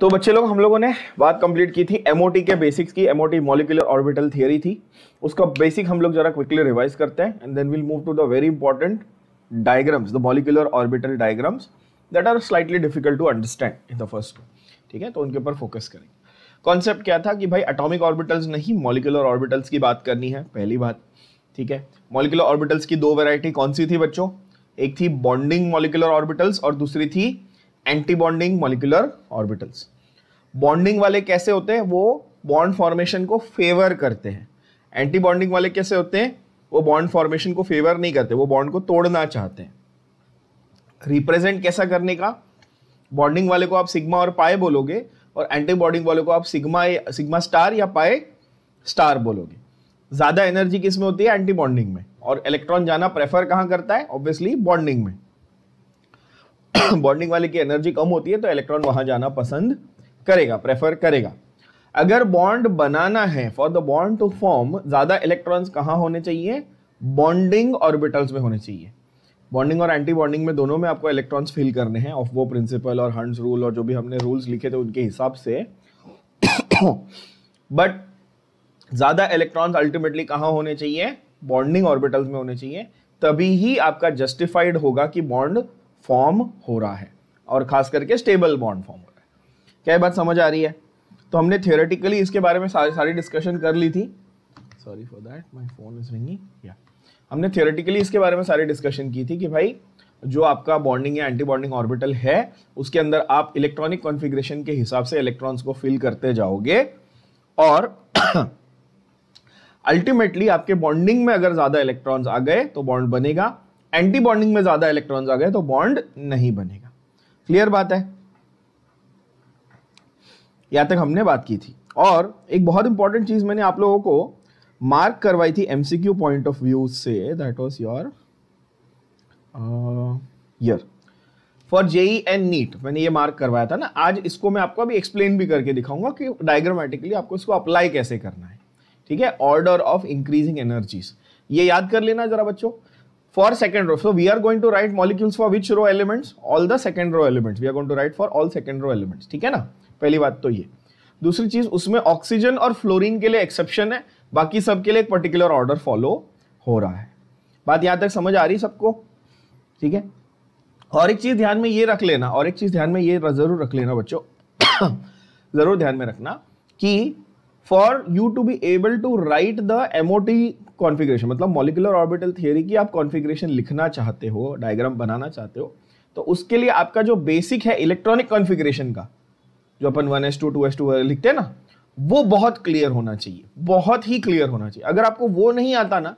तो बच्चे लोग, हम लोगों ने बात कंप्लीट की थी। एमओटी के बेसिक्स की। एमओटी मॉलिकुलर ऑर्बिटल थियरी थी। उसका बेसिक हम लोग जरा क्विकली रिवाइज करते हैं and then will move to the very important diagrams the molecular orbital diagrams that are slightly difficult to understand in the first ठीक है? तो उनके ऊपर फोकस करेंगे कॉन्सेप्ट क्या था कि भाई अटोमिक ऑर्बिटल्स नहीं मॉलिकुलर ऑर्बिटल्स की बात करनी है, पहली बात। ठीक है? मॉलिकुलर ऑर्बिटल्स की दो वेराइटी कौन सी थी बच्चों? एक थी बॉन्डिंग मॉलिकुलर ऑर्बिटल्स और दूसरी थी anti bonding molecular orbitals bonding वाले कैसे होते हैं? वो बॉन्ड फॉर्मेशन को फेवर करते हैं। एंटी बॉन्डिंग वाले कैसे होते हैं? वो बॉन्ड फॉर्मेशन को फेवर नहीं करते, वो बॉन्ड को तोड़ना चाहते हैं। रिप्रेजेंट कैसा करने का? बॉन्डिंग वाले को आप सिग्मा और पाए बोलोगे, और एंटी बॉन्डिंग वाले को आप सिग्मा सिग्मा स्टार या पाए स्टार बोलोगे। ज़्यादा एनर्जी किसमें होती है? एंटी बॉन्डिंग में। और इलेक्ट्रॉन जाना प्रेफर कहाँ करता है? ऑब्वियसली बॉन्डिंग में। बॉन्डिंग वाले की एनर्जी कम होती है तो इलेक्ट्रॉन वहाँ जाना पसंद करेगा, प्रेफर करेगा। अगर बॉन्ड बनाना है for the bond to form ज़्यादा इलेक्ट्रॉन्स कहाँ होने चाहिए? बॉन्डिंग ऑर्बिटल्स में होने चाहिए। बॉन्डिंग और एंटी बॉन्डिंग में दोनों में आपको इलेक्ट्रॉन्स फिल करने हैं ऑफ़ वो प्रिंसिपल और हंड्स रूल और जो भी हमने रूल्स लिखे थे उनके हिसाब से। बट ज़्यादा इलेक्ट्रॉन्स अल्टीमेटली कहाँ होने चाहिए? बॉन्डिंग ऑर्बिटल्स में होने चाहिए। तभी ही आपका जस्टिफाइड होगा कि बॉन्ड फॉर्म हो रहा है और खास करके स्टेबल बॉन्ड फॉर्म हो रहा है। क्या बात समझ आ रही है? तो हमने थियोरेटिकली इसके बारे में सारी सारी डिस्कशन कर ली थी। Sorry for that my phone is ringing या हमने थियोरेटिकली इसके बारे में सारी डिस्कशन की थी कि भाई, जो आपका बॉन्डिंग या एंटी बॉन्डिंग ऑर्बिटल है, उसके अंदर आप इलेक्ट्रॉनिक कॉन्फ़िगरेशन के हिसाब से इलेक्ट्रॉन्स को फिल करते जाओगे और अल्टीमेटली आपके बॉन्डिंग में अगर ज़्यादा इलेक्ट्रॉन्स आ गए तो बॉन्ड बनेगा। एंटी बॉन्डिंग में ज़्यादा इलेक्ट्रॉन्स आ गए तो बॉन्ड नहीं बनेगा। क्लियर बात है? यहाँ तक हमने बात की थी। और एक बहुत इंपॉर्टेंट चीज़ मैंने आप लोगों को मार्क करवाई थी एमसीक्यू पॉइंट ऑफ़ व्यू से that was your year for JEE and NEET मैंने ये मार्क करवाया था ना। आज इसको मैं आपको अभी एक्सप्लेन भी करके दिखाऊँगा कि डायग्रामेटिकली आपको इसको अप्लाई कैसे करना है। ठीक है? ऑर्डर ऑफ़ इंक्रीजिंग एनर्जीज ये याद कर लेना जरा बच्चों। For second row so we are going to write molecules for which row elements all the second row elements we are going to write for all second row elements ठीक है ना? पहली बात तो ये। दूसरी चीज़, उसमें ऑक्सीजन और फ्लोरीन के लिए एक्सेप्शन है। बाकी सबके लिए एक पर्टिकुलर ऑर्डर फॉलो हो रहा है। बात यहाँ तक समझ आ रही सबको? ठीक है? और एक चीज़ ध्यान में ये रख लेना, और एक चीज़ ध्यान में ये ज़रूर रख लेना बच्चों। ज़रूर ध्यान में रखना कि for you to be able to write the MOT configuration मतलब मॉलिकुलर ऑर्बिटल थियरी की आप कॉन्फ़िगरेशन लिखना चाहते हो डायग्राम बनाना चाहते हो तो उसके लिए आपका जो बेसिक है इलेक्ट्रॉनिक कॉन्फ़िगरेशन का, जो अपन one S two two S two लिखते हैं ना, वो बहुत क्लियर होना चाहिए, बहुत ही क्लियर होना चाहिए। अगर आपको वो नहीं आता ना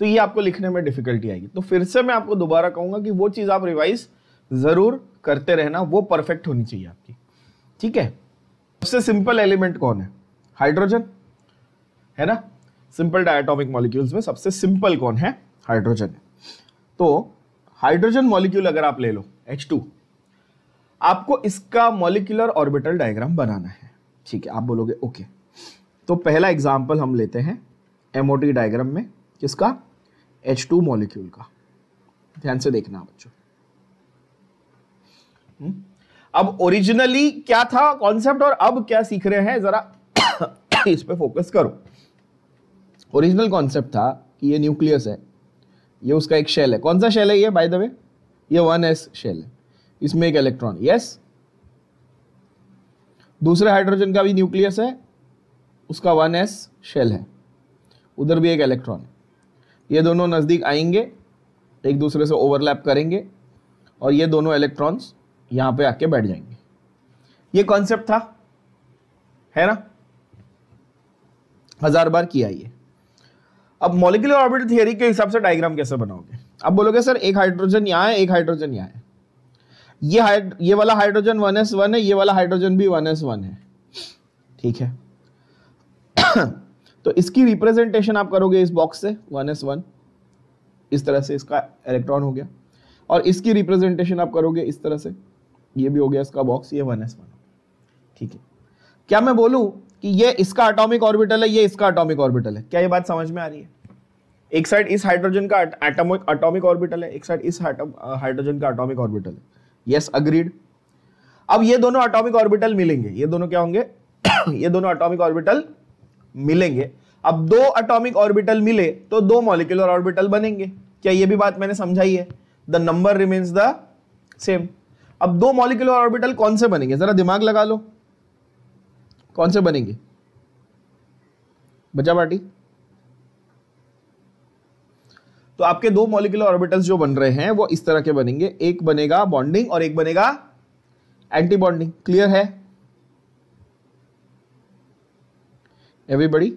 तो ये आपको लिखने में डिफिकल्टी आएगी। तो फिर से मैं आपको दोबारा कहूँगा कि वो चीज़ आप रिवाइज ज़रूर करते रहना, वो परफेक्ट होनी चाहिए आपकी। ठीक है? सबसे सिंपल एलिमेंट कौन है? हाइड्रोजन है ना? सिंपल डायटोमिक मॉलिक्यूल्स में सबसे सिंपल कौन है? हाइड्रोजन तो हाइड्रोजन मॉलिक्यूल अगर आप ले लो H2 आपको इसका मॉलिक्यूलर ऑर्बिटल डायग्राम बनाना है। ठीक है, आप बोलोगे ओके तो पहला एग्जांपल हम लेते हैं एमओटी डायग्राम में, किसका? H2 मॉलिक्यूल का। ध्यान से देखना बच्चों। हम्म? अब ओरिजिनली क्या था कॉन्सेप्ट और अब क्या सीख रहे हैं? जरा इस पे फोकस करो। ओरिजिनल कॉन्सेप्ट था कि ये न्यूक्लियस है। ये उसका एक शेल है। कौन सा शेल है ये बाय द वे ये वन एस शेल है। इसमें एक इलेक्ट्रॉन यस दूसरे हाइड्रोजन का भी न्यूक्लियस है। उसका वन एस शेल है। उधर भी एक इलेक्ट्रॉन है। ये दोनों नज़दीक आएँगे। एक दूसरे से ओवरलैप करेंगे। और ये दोनों इलेक्ट्रॉन्स यहाँ पे आके बैठ जाएँगे। ये कॉन्सेप्ट था। है ना? हज़ार बार किया ये। अब मॉलिकुलर ऑर्बिटल थियरी के हिसाब से डायग्राम कैसे बनाओगे? अब बोलोगे, सर, एक हाइड्रोजन यहाँ है, एक हाइड्रोजन यहाँ है। ये ये वाला हाइड्रोजन वन एस वन है, ये वाला हाइड्रोजन भी वन एस वन है। ठीक है? तो इसकी रिप्रेजेंटेशन आप करोगे इस बॉक्स से वन एस वन इस तरह से इसका इलेक्ट्रॉन हो गया। और इसकी रिप्रेजेंटेशन आप करोगे इस तरह से। ये भी हो गया इसका बॉक्स ये वन एस वन ठीक है? क्या मैं बोलूँ? कि ये इसका एटॉमिक ऑर्बिटल है, ये इसका एटॉमिक ऑर्बिटल है। क्या ये बात समझ में आ रही है? एक साइड इस हाइड्रोजन का एटॉमिक एटॉमिक ऑर्बिटल है, एक साइड इस हाइड्रोजन का एटॉमिक ऑर्बिटल है। यस अग्रीड अब ये दोनों एटॉमिक ऑर्बिटल मिलेंगे। ये दोनों क्या होंगे? ये दोनों एटॉमिक ऑर्बिटल मिलेंगे। अब दो एटॉमिक ऑर्बिटल मिले तो दो मॉलिक्यूलर ऑर्बिटल बनेंगे। क्या ये भी बात मैंने समझाई है? The number remains the same अब दो मॉलिक्यूलर ऑर्बिटल कौन से बनेंगे? जरा दिमाग लगा लो। कौन से बनेंगे? बचा पार्टी? तो आपके दो मॉलिकुलर ऑर्बिटल्स जो बन रहे हैं, वो इस तरह के बनेंगे। एक बनेगा बॉन्डिंग और एक बनेगा एंटी बॉन्डिंग क्लियर है? एवरीबडी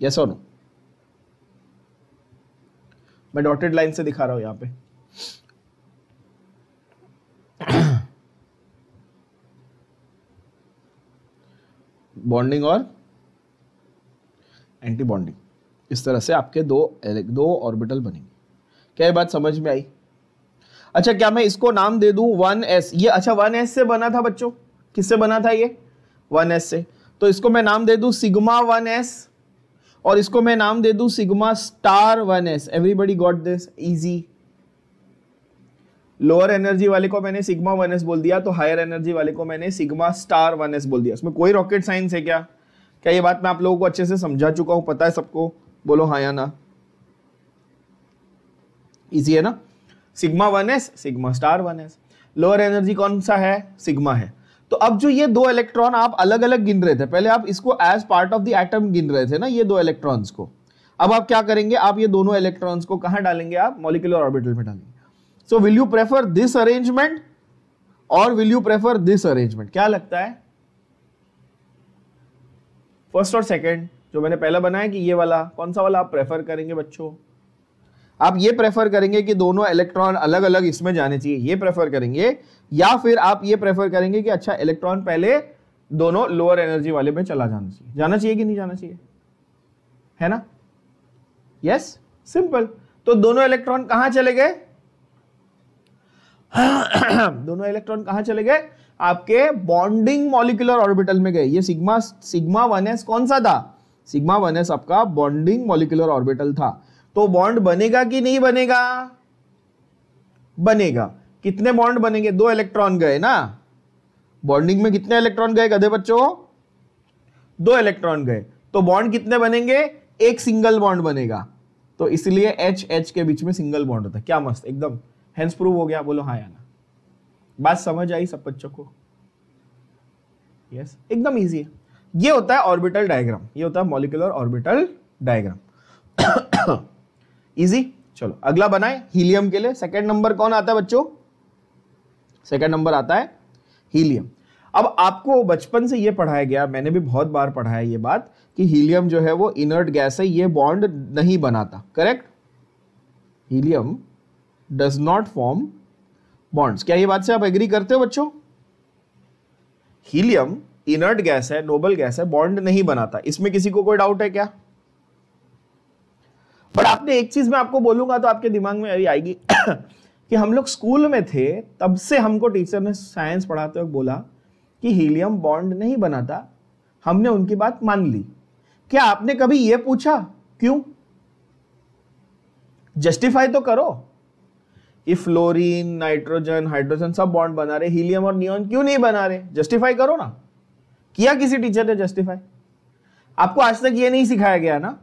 यस और नो मैं डॉटेड लाइन से दिखा रहा हूँ यहाँ पे। बॉन्डिंग और एंटी बॉन्डिंग इस तरह से आपके दो दो ऑर्बिटल बनेंगे। क्या ये बात समझ में आई? अच्छा क्या मैं इसको नाम दे दूँ? One S. ये अच्छा वन एस से बना था बच्चों। किससे बना था ये? वन एस से। तो इसको मैं नाम दे दूँ सिग्मा वन एस, और इसको मैं नाम दे दूँ sigma star one S. Everybody got this easy lower energy वाले को मैंने सिग्मा वन एस बोल दिया तो हायर एनर्जी वाले को मैंने सिग्मा स्टार वन एस बोल दिया। उसमें कोई रॉकेट साइंस है क्या? क्या ये बात मैं आप लोगों को अच्छे से समझा चुका हूँ? पता है सबको? बोलो हाँ या ना? इजी है ना? Sigma one S sigma star one S lower energy कौन सा है? सिग्मा है। तो अब जो ये दो इलेक्ट्रॉन आप अलग अलग गिन रहे थे, पहले आप इसको as part of the atom गिन रहे थे ना, ये दो इलेक्ट्रॉन्स को। अब आप क्या करेंगे? आप ये दोनों इलेक्ट्रॉन्स को कहाँ डालेंगे आप? मॉलिकुलर ऑर्बिटल में डालेंगे। So will you prefer this arrangement और will you prefer this arrangement क्या लगता है? फ़र्स्ट और सेकेंड जो मैंने पहला बनाया कि ये वाला, कौन सा वाला आप प्रेफर करेंगे बच्चों? आप ये प्रेफर करेंगे कि दोनों इलेक्ट्रॉन अलग अलग इसमें जाने चाहिए, ये प्रेफर करेंगे, या फिर आप ये प्रेफर करेंगे कि अच्छा इलेक्ट्रॉन पहले दोनों लोअर एनर्जी वाले में चला जाना चाहिए। जाना चाहिए कि नहीं जाना चाहिए? है ना? Yes yes? सिंपल तो दोनों इलेक्ट्रॉन कहाँ चले गए? दोनों इलेक्ट्रॉन कहाँ चले गए? आपके बॉन्डिंग मॉलिकुलर ऑर्बिटल में गए। ये सिग्मा सिग्मा वन एस कौन सा था? सिग्मा वन एस आपका बॉन्डिंग मॉलिकुलर ऑर्बिटल था। तो बॉन्ड बनेगा कि नहीं बनेगा? बनेगा। कितने बॉन्ड बनेंगे? दो इलेक्ट्रॉन गए ना? बॉन्डिंग में कितने इलेक्ट्रॉन गए गधे बच्चों? दो इलेक्ट्रॉन गए। तो बॉन्ड कितने बनेंगे? एक सिंगल बॉन्ड बनेगा। तो इसलिए एच एच के बीच में सिंगल बॉन्ड होता है। क्या मस्त, एकदम। हेंस प्रूव हो गया, बोलो हाँ या ना। बात समझ आई सब बच्चों को? यस एकदम इजी है। ये होता है ऑर्बिटल डायग्राम ये होता है मॉलिकुलर ऑर्बिटल डायग्राम इजी चलो, अगला बनाए हीलियम के लिए। सेकंड नंबर कौन आता है बच्चों? सेकंड नंबर आता है हीलियम अब आपको बचपन से ये पढ़ाया गया, मैंने भी बहुत बार पढ़ाया ये बात, कि हीलियम जो है वो इनर्ट गैस है, ये बॉन्ड नहीं बनाता। Correct helium does not form bonds क्या ये बात से आप एग्री करते हो बच्चों? हीलियम इनर्ट गैस है नोबल गैस है बॉन्ड नहीं बनाता। इसमें किसी को कोई डाउट है क्या? बट आपने एक चीज़ मैं आपको बोलूँगा तो आपके दिमाग में अभी आएगी कि हम लोग स्कूल में थे, तब से हमको टीचर ने साइंस पढ़ाते हुए बोला कि हीलियम बॉन्ड नहीं बनाता। हमने उनकी बात मान ली। क्या आपने कभी यह पूछा? क्यों? जस्टिफाई तो करो। फ्लोरीन नाइट्रोजन, हाइड्रोजन सब बॉन्ड बना रहे, हीलियम और नियॉन क्यों नहीं बना रहे? जस्टिफाई करो ना। किया किसी टीचर ने जस्टिफाई आपको आज तक ये नहीं सिखाया गया ना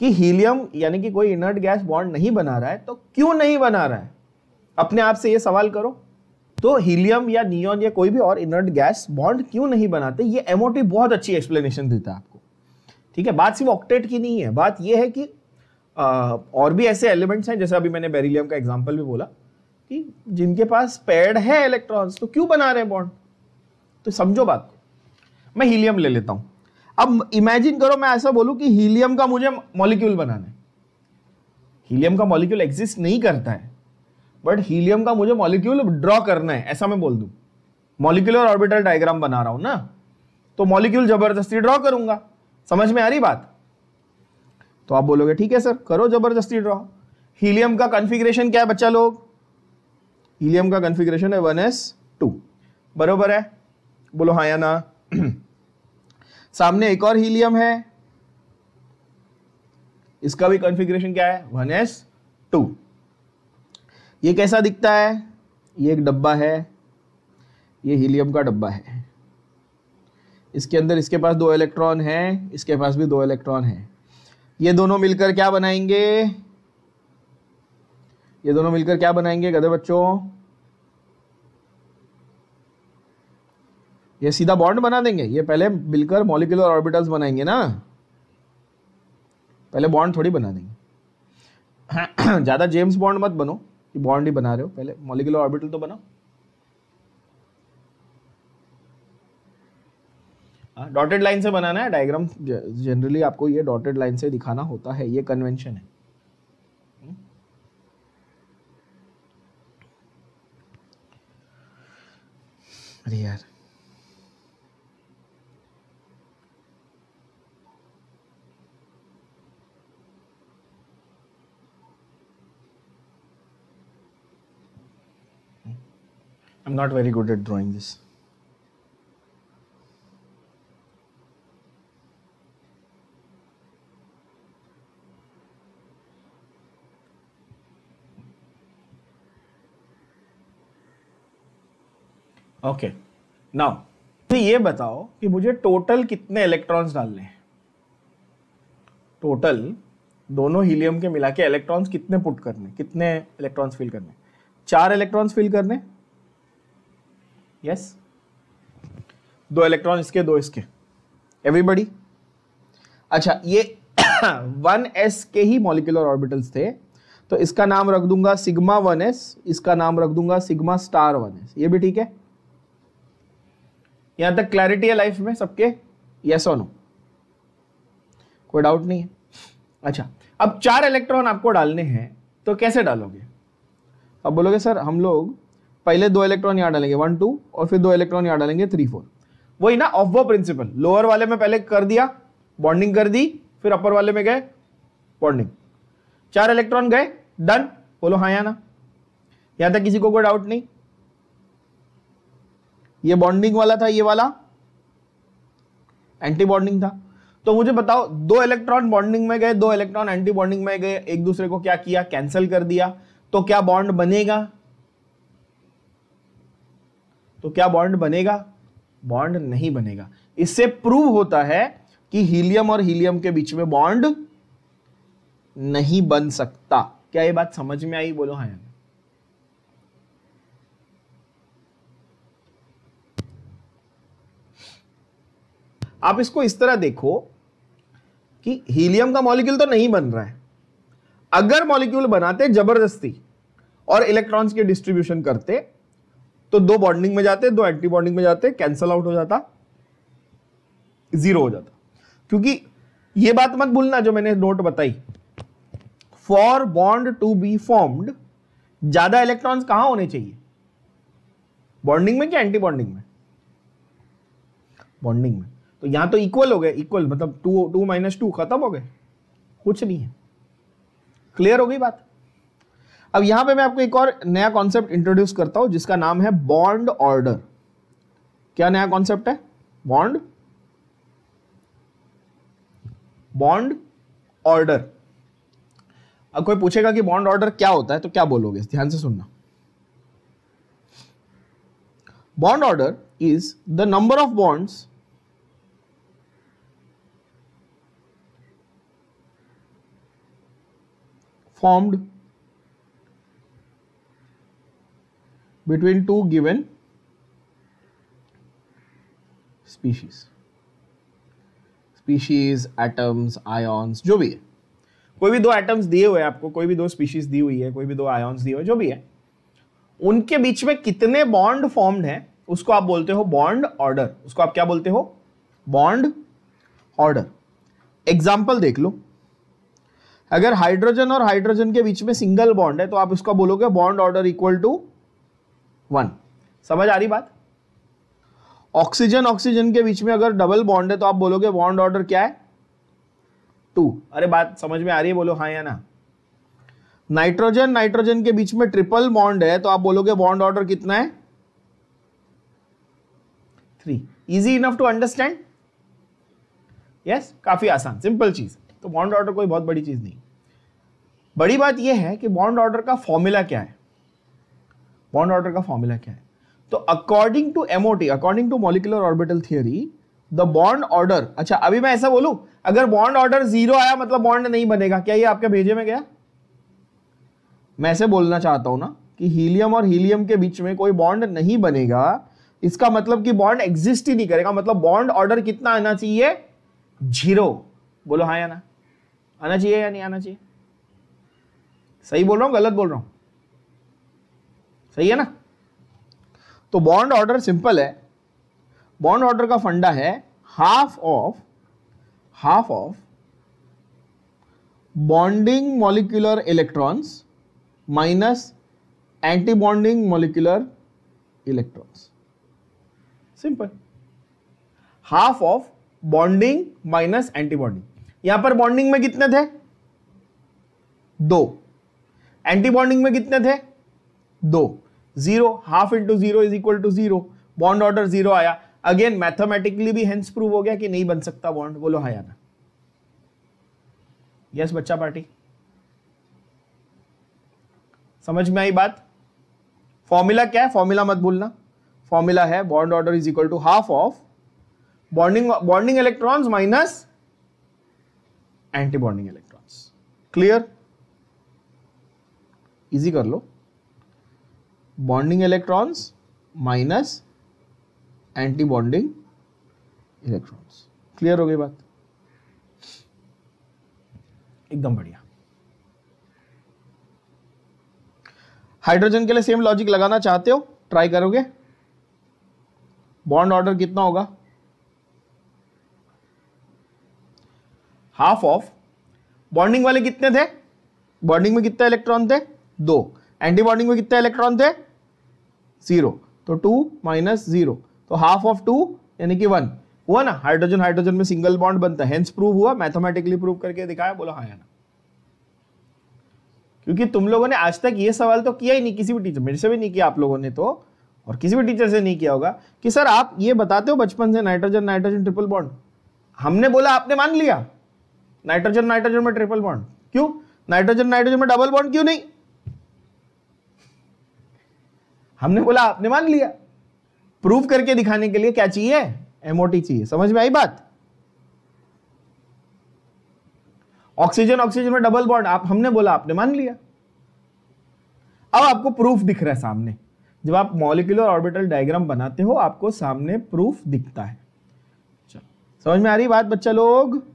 कि हीलियम, यानी कि कोई इनर्ट गैस बॉन्ड नहीं बना रहा है तो क्यों नहीं बना रहा है? अपने आप से ये सवाल करो। तो हीलियम या नियॉन या कोई भी और इनर्ट गैस बॉन्ड क्यों नहीं बनाते? ये एमओटी बहुत अच्छी एक्सप्लेनेशन देता है आपको। ठीक है, बात सिर्फ़ ऑक्टेट की नहीं है, बात यह है कि और भी ऐसे एलिमेंट्स हैं, जैसे अभी मैंने बेरिलियम का एग्ज़ाम्पल भी बोला, कि जिनके पास पेड है इलेक्ट्रॉन्स तो क्यों बना रहे हैं बॉन्ड तो समझो बात को। मैं हीलियम ले लेता हूँ। अब इमेजिन करो, मैं ऐसा बोलूँ कि हीलियम का मुझे मॉलिक्यूल बनाना है। हीलियम का मॉलिक्यूल एग्जिस्ट नहीं करता है बट हीलियम का मुझे मॉलिक्यूल ड्रॉ करना है, ऐसा मैं बोल दूँ। मॉलिक्यूलर ऑर्बिटल डायग्राम बना रहा हूँ ना तो मॉलिक्यूल ज़बरदस्ती ड्रॉ करूँगा। समझ में आ रही बात? तो आप बोलोगे, ठीक है सर, करो ज़बरदस्ती ड्रॉ हीलियम का कॉन्फ़िगरेशन क्या है बच्चा लोग? हीलियम का कॉन्फ़िगरेशन है वन एस टू। बरोबर है? बोलो हाँ या ना? सामने एक और हीलियम है। इसका भी कॉन्फ़िगरेशन क्या है? One s two. ये कैसा दिखता है? ये एक डब्बा है। ये हीलियम का डब्बा है। इसके अंदर इसके पास दो इलेक्ट्रॉन है, इसके पास भी दो इलेक्ट्रॉन है। ये दोनों मिलकर क्या बनाएँगे? ये दोनों मिलकर क्या बनाएँगे, गधे बच्चों? ये सीधा बॉन्ड बना देंगे। ये पहले मिलकर मॉलिकुलर ऑर्बिटल्स बनाएँगे ना? पहले बॉन्ड थोड़ी बना देंगे। ज़्यादा जेम्स बॉन्ड मत बनो, कि बॉन्ड ही बना रहे हो। पहले मॉलिकुलर ऑर्बिटल तो बनाओ। डॉटेड लाइन से बनाना है डायग्राम जनरली आपको ये डॉटेड लाइन से दिखाना होता है, ये कन्वेंशन है। अरे यार। I'm not very good at drawing this. Okay now ये बताओ कि मुझे टोटल कितने इलेक्ट्रॉन्स डालने हैं? टोटल दोनों हीलियम के मिला के इलेक्ट्रॉन्स कितने पुट करने कितने इलेक्ट्रॉन्स फिल करने चार इलेक्ट्रॉन्स फिल करने यस yes? दो इलेक्ट्रॉन इसके, दो इसके. एवरीबडी अच्छा ये वन एस के ही मॉलिकुलर ऑर्बिटल्स थे तो इसका नाम रख दूँगा सिग्मा वन एस इसका नाम रख दूँगा सिग्मा स्टार वन एस ये भी ठीक है? यहाँ तक क्लैरिटी है लाइफ में सबके? यस और नो कोई डाउट नहीं है? अच्छा अब चार इलेक्ट्रॉन आपको डालने हैं तो कैसे डालोगे? अब बोलोगे, सर, हम लोग पहले दो इलेक्ट्रॉन यहाँ डालेंगे वन टू और फिर दो इलेक्ट्रॉन यहाँ डालेंगे थ्री फोर वही ना ऑफ़ वो प्रिंसिपल लोअर वाले में पहले कर दिया बॉन्डिंग कर दी, फिर अपर वाले में गए बॉन्डिंग चार इलेक्ट्रॉन गए डन बोलो हाँ या ना? यहाँ तक किसी को कोई डाउट नहीं? ये बॉन्डिंग वाला था, ये वाला। एंटी बॉन्डिंग था। तो मुझे बताओ, दो इलेक्ट्रॉन बॉन्डिंग में गए, दो इलेक्ट्रॉन एंटी बॉन्डिंग में गए, एक दूसरे को क्या किया? कैंसिल कर दिया। तो क्या बॉन्ड बनेगा? तो क्या बॉन्ड बनेगा? बॉन्ड नहीं बनेगा। इससे प्रूव होता है कि हीलियम और हीलियम के बीच में बॉन्ड नहीं बन सकता। क्या ये बात समझ में आई? बोलो हाँ आप इसको इस तरह देखो कि हीलियम का मॉलिक्यूल तो नहीं बन रहा है। अगर मॉलिक्यूल बनाते ज़बरदस्ती और इलेक्ट्रॉन्स के डिस्ट्रीब्यूशन करते तो दो बॉन्डिंग में जाते, दो एंटी बॉन्डिंग में जाते कैंसल आउट हो जाता ज़ीरो हो जाता। क्योंकि ये बात मत भूलना जो मैंने नोट बताई। For bond to be formed ज़्यादा इलेक्ट्रॉन्स कहाँ होने चाहिए? बॉन्डिंग में क्या एंटी बॉन्डिंग में? बॉन्डिंग में। तो यहाँ तो इक्वल हो गए इक्वल मतलब टू टू माइनस टू खत्म हो गए। कुछ नहीं है। क्लियर हो गई बात? अब यहाँ पे मैं आपको एक और नया कॉन्सेप्ट इंट्रोड्यूस करता हूँ, जिसका नाम है बॉन्ड ऑर्डर क्या नया कॉन्सेप्ट है? बॉन्ड बॉन्ड ऑर्डर अब कोई पूछेगा कि बॉन्ड ऑर्डर क्या होता है तो क्या बोलोगे? ध्यान से सुनना। Bond order is the number of bonds formed between two given species. Species atoms ions जो भी है। कोई भी दो एटम्स दिए हुए आपको, कोई भी दो स्पीशीज दी हुई है, कोई भी दो आयॉन्स दिए हुए जो भी है, उनके बीच में कितने बॉन्ड फॉर्म्ड है, उसको आप बोलते हो बॉन्ड ऑर्डर उसको आप क्या बोलते हो? बॉन्ड ऑर्डर एग्ज़ाम्पल देख लो। अगर हाइड्रोजन और हाइड्रोजन के बीच में सिंगल बॉन्ड है तो आप इसको बोलोगे bond order equal to one समझ आ रही बात? ऑक्सीजन ऑक्सीजन के बीच में अगर डबल बॉन्ड है तो आप बोलोगे बॉन्ड ऑर्डर क्या है? टू अरे बात समझ में आ रही है? बोलो हाँ या ना। नाइट्रोजन नाइट्रोजन के बीच में ट्रिपल बॉन्ड है तो आप बोलोगे बॉन्ड ऑर्डर कितना है? Three easy enough to understand yes काफ़ी आसान. सिंपल चीज़. तो बॉन्ड ऑर्डर कोई बहुत बड़ी चीज़ नहीं। बड़ी बात यह है कि बॉन्ड ऑर्डर का फॉर्मूला क्या है? बॉन्ड ऑर्डर का फॉर्मूला क्या है? तो according to MOT according to molecular orbital theory the bond order अच्छा अभी मैं ऐसा बोलूँ, अगर बॉन्ड ऑर्डर ज़ीरो आया मतलब बॉन्ड नहीं बनेगा, क्या ये आपके भेजे में गया? मैं ऐसे बोलना चाहता हूँ ना, कि हीलियम और हीलियम के बीच में कोई बॉन्ड नहीं बनेगा, इसका मतलब कि बॉन्ड एग्जिस्ट ही नहीं करेगा मतलब बॉन्ड ऑर्डर कितना आना चाहिए? ज़ीरो बोलो हाँ या ना। आना चाहिए या नहीं आना चाहिए? सही बोल रहा हूँ, गलत बोल रहा हूँ? सही है ना? तो बॉन्ड ऑर्डर सिंपल है। बॉन्ड ऑर्डर का फंडा है half of half of bonding molecular electrons minus anti bonding molecular electrons simple half of bonding minus anti bonding यहाँ पर बॉन्डिंग में कितने थे? दो। एंटी बॉन्डिंग में कितने थे? दो। Zero half into zero is equal to zero bond order zero आया। अगेन मैथमेटिकली भी हेंस प्रूव हो गया कि नहीं बन सकता बॉन्ड बोलो हाँ या ना। यस बच्चा पार्टी। समझ में आई बात? फॉर्मूला क्या है? फॉर्मूला मत भूलना। फॉर्मूला है bond order is equal to half of bonding bonding electrons minus anti bonding electrons clear easy कर लो. Bonding electrons minus anti bonding electrons clear हो गई बात? एकदम बढ़िया. हाइड्रोजन के लिए सेम लॉजिक लगाना चाहते हो? ट्राई करोगे? बॉन्ड ऑर्डर कितना होगा? Half of. बॉन्डिंग वाले कितने थे? बॉन्डिंग में कितने इलेक्ट्रॉन थे? दो। एंटी बॉन्डिंग में कितने इलेक्ट्रॉन थे? ज़ीरो। तो टू माइनस ज़ीरो। तो हाफ़ ऑफ़ टू, यानी कि वन। हुआ ना? हाइड्रोजन हाइड्रोजन में सिंगल बॉन्ड बनता है। प्रूव हुआ मैथमेटिकली प्रूव करके दिखाया, बोला हाँ ना क्योंकि तुम लोगों ने आज तक ये सवाल तो किया ही नहीं, किसी भी टीचर मेरे से भी नहीं किया आप लोगों ने तो और किसी भी टीचर से नहीं किया होगा। कि सर, आप ये बताते हो बचपन से नाइट्रोजन नाइट्रोजन ट्रिपल बॉन्ड हमने बोला, आपने मान लिया। नाइट्रोजन नाइट्रोजन में ट्रिपल बॉन्ड क्यों? नाइट्रोजन नाइट्रोजन में डबल बॉन्ड क्यों नहीं? हमने बोला, आपने मान लिया। प्रूफ करके दिखाने के लिए क्या चाहिए? एमओटी चाहिए। समझ में आई बात? ऑक्सीजन ऑक्सीजन में डबल बॉन्ड आप, हमने बोला, आपने मान लिया। अब आपको प्रूफ दिख रहा है सामने। जब आप मॉलिकुलर ऑर्बिटल डायग्राम बनाते हो, आपको सामने प्रूफ दिखता है। चलो, समझ में आ रही बात, बच्चा लोग?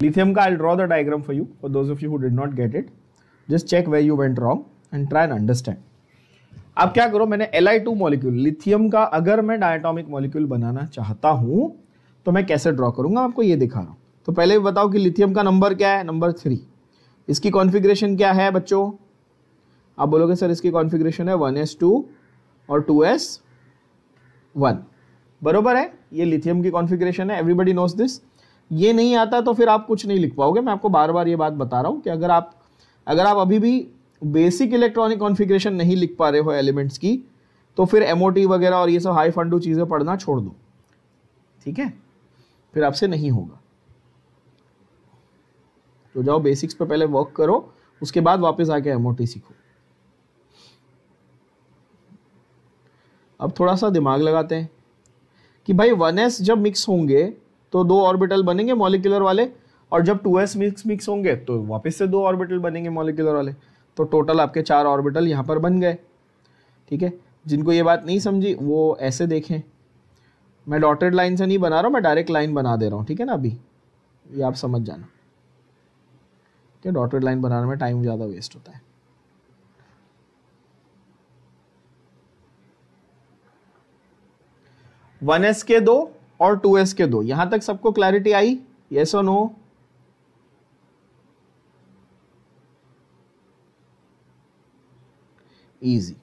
लिथियम का I draw the diagram for you for those of you who did not get it just check way you went wrong and try and understand अब क्या करो, मैंने L I two molecule lithium का अगर मैं diatomic molecule बनाना चाहता हूँ तो मैं कैसे ड्रॉ करूँगा? आपको ये दिखा रहा हूँ। तो पहले बताओ कि लिथियम का नंबर क्या है? नंबर थ्री इसकी कॉन्फ़िगरेशन क्या है बच्चों? आप बोलोगे, सर, इसकी कॉन्फ़िगरेशन है वन एस टू और टू एस वन बरोबर है? ये लिथियम की कॉन्फ़िगरेशन है। एवरीबडी नोस दिस ये नहीं आता तो फिर आप कुछ नहीं लिख पाओगे मैं आपको बार बार ये बात बता रहा हूँ कि अगर आप अगर आप अभी भी बेसिक इलेक्ट्रॉनिक कॉन्फ़िगरेशन नहीं लिख पा रहे हो एलिमेंट्स की तो फिर एम वगैरह और ये सब हाई फंडू चीज़ें पढ़ना छोड़ दो। ठीक है? फिर आपसे नहीं होगा। तो जाओ बेसिक्स पे पहले वर्क करो, उसके बाद वापस आके एम सीखो। अब थोड़ा सा दिमाग लगाते हैं कि भाई वन जब मिक्स होंगे तो दो ऑर्बिटल बनेंगे मॉलिकुलर वाले, और जब टू एस मिक्स मिक्स होंगे तो वापस से दो ऑर्बिटल बनेंगे मॉलिकुलर वाले। तो टोटल आपके चार ऑर्बिटल यहाँ पर बन गए। ठीक है? जिनको ये बात नहीं समझी, वो ऐसे देखें। मैं डॉटेड लाइन से नहीं बना रहा हूँ, मैं डायरेक्ट लाइन बना दे रहा हूँ। ठीक है ना अभी? ये आप समझ जाना। ठीक है? डॉटेड लाइन बनाने में टाइम ज़्यादा वेस्ट होता है। वन एस के दो और टू एस के दो। यहाँ तक सबको क्लैरिटी आई? यस और नो इजी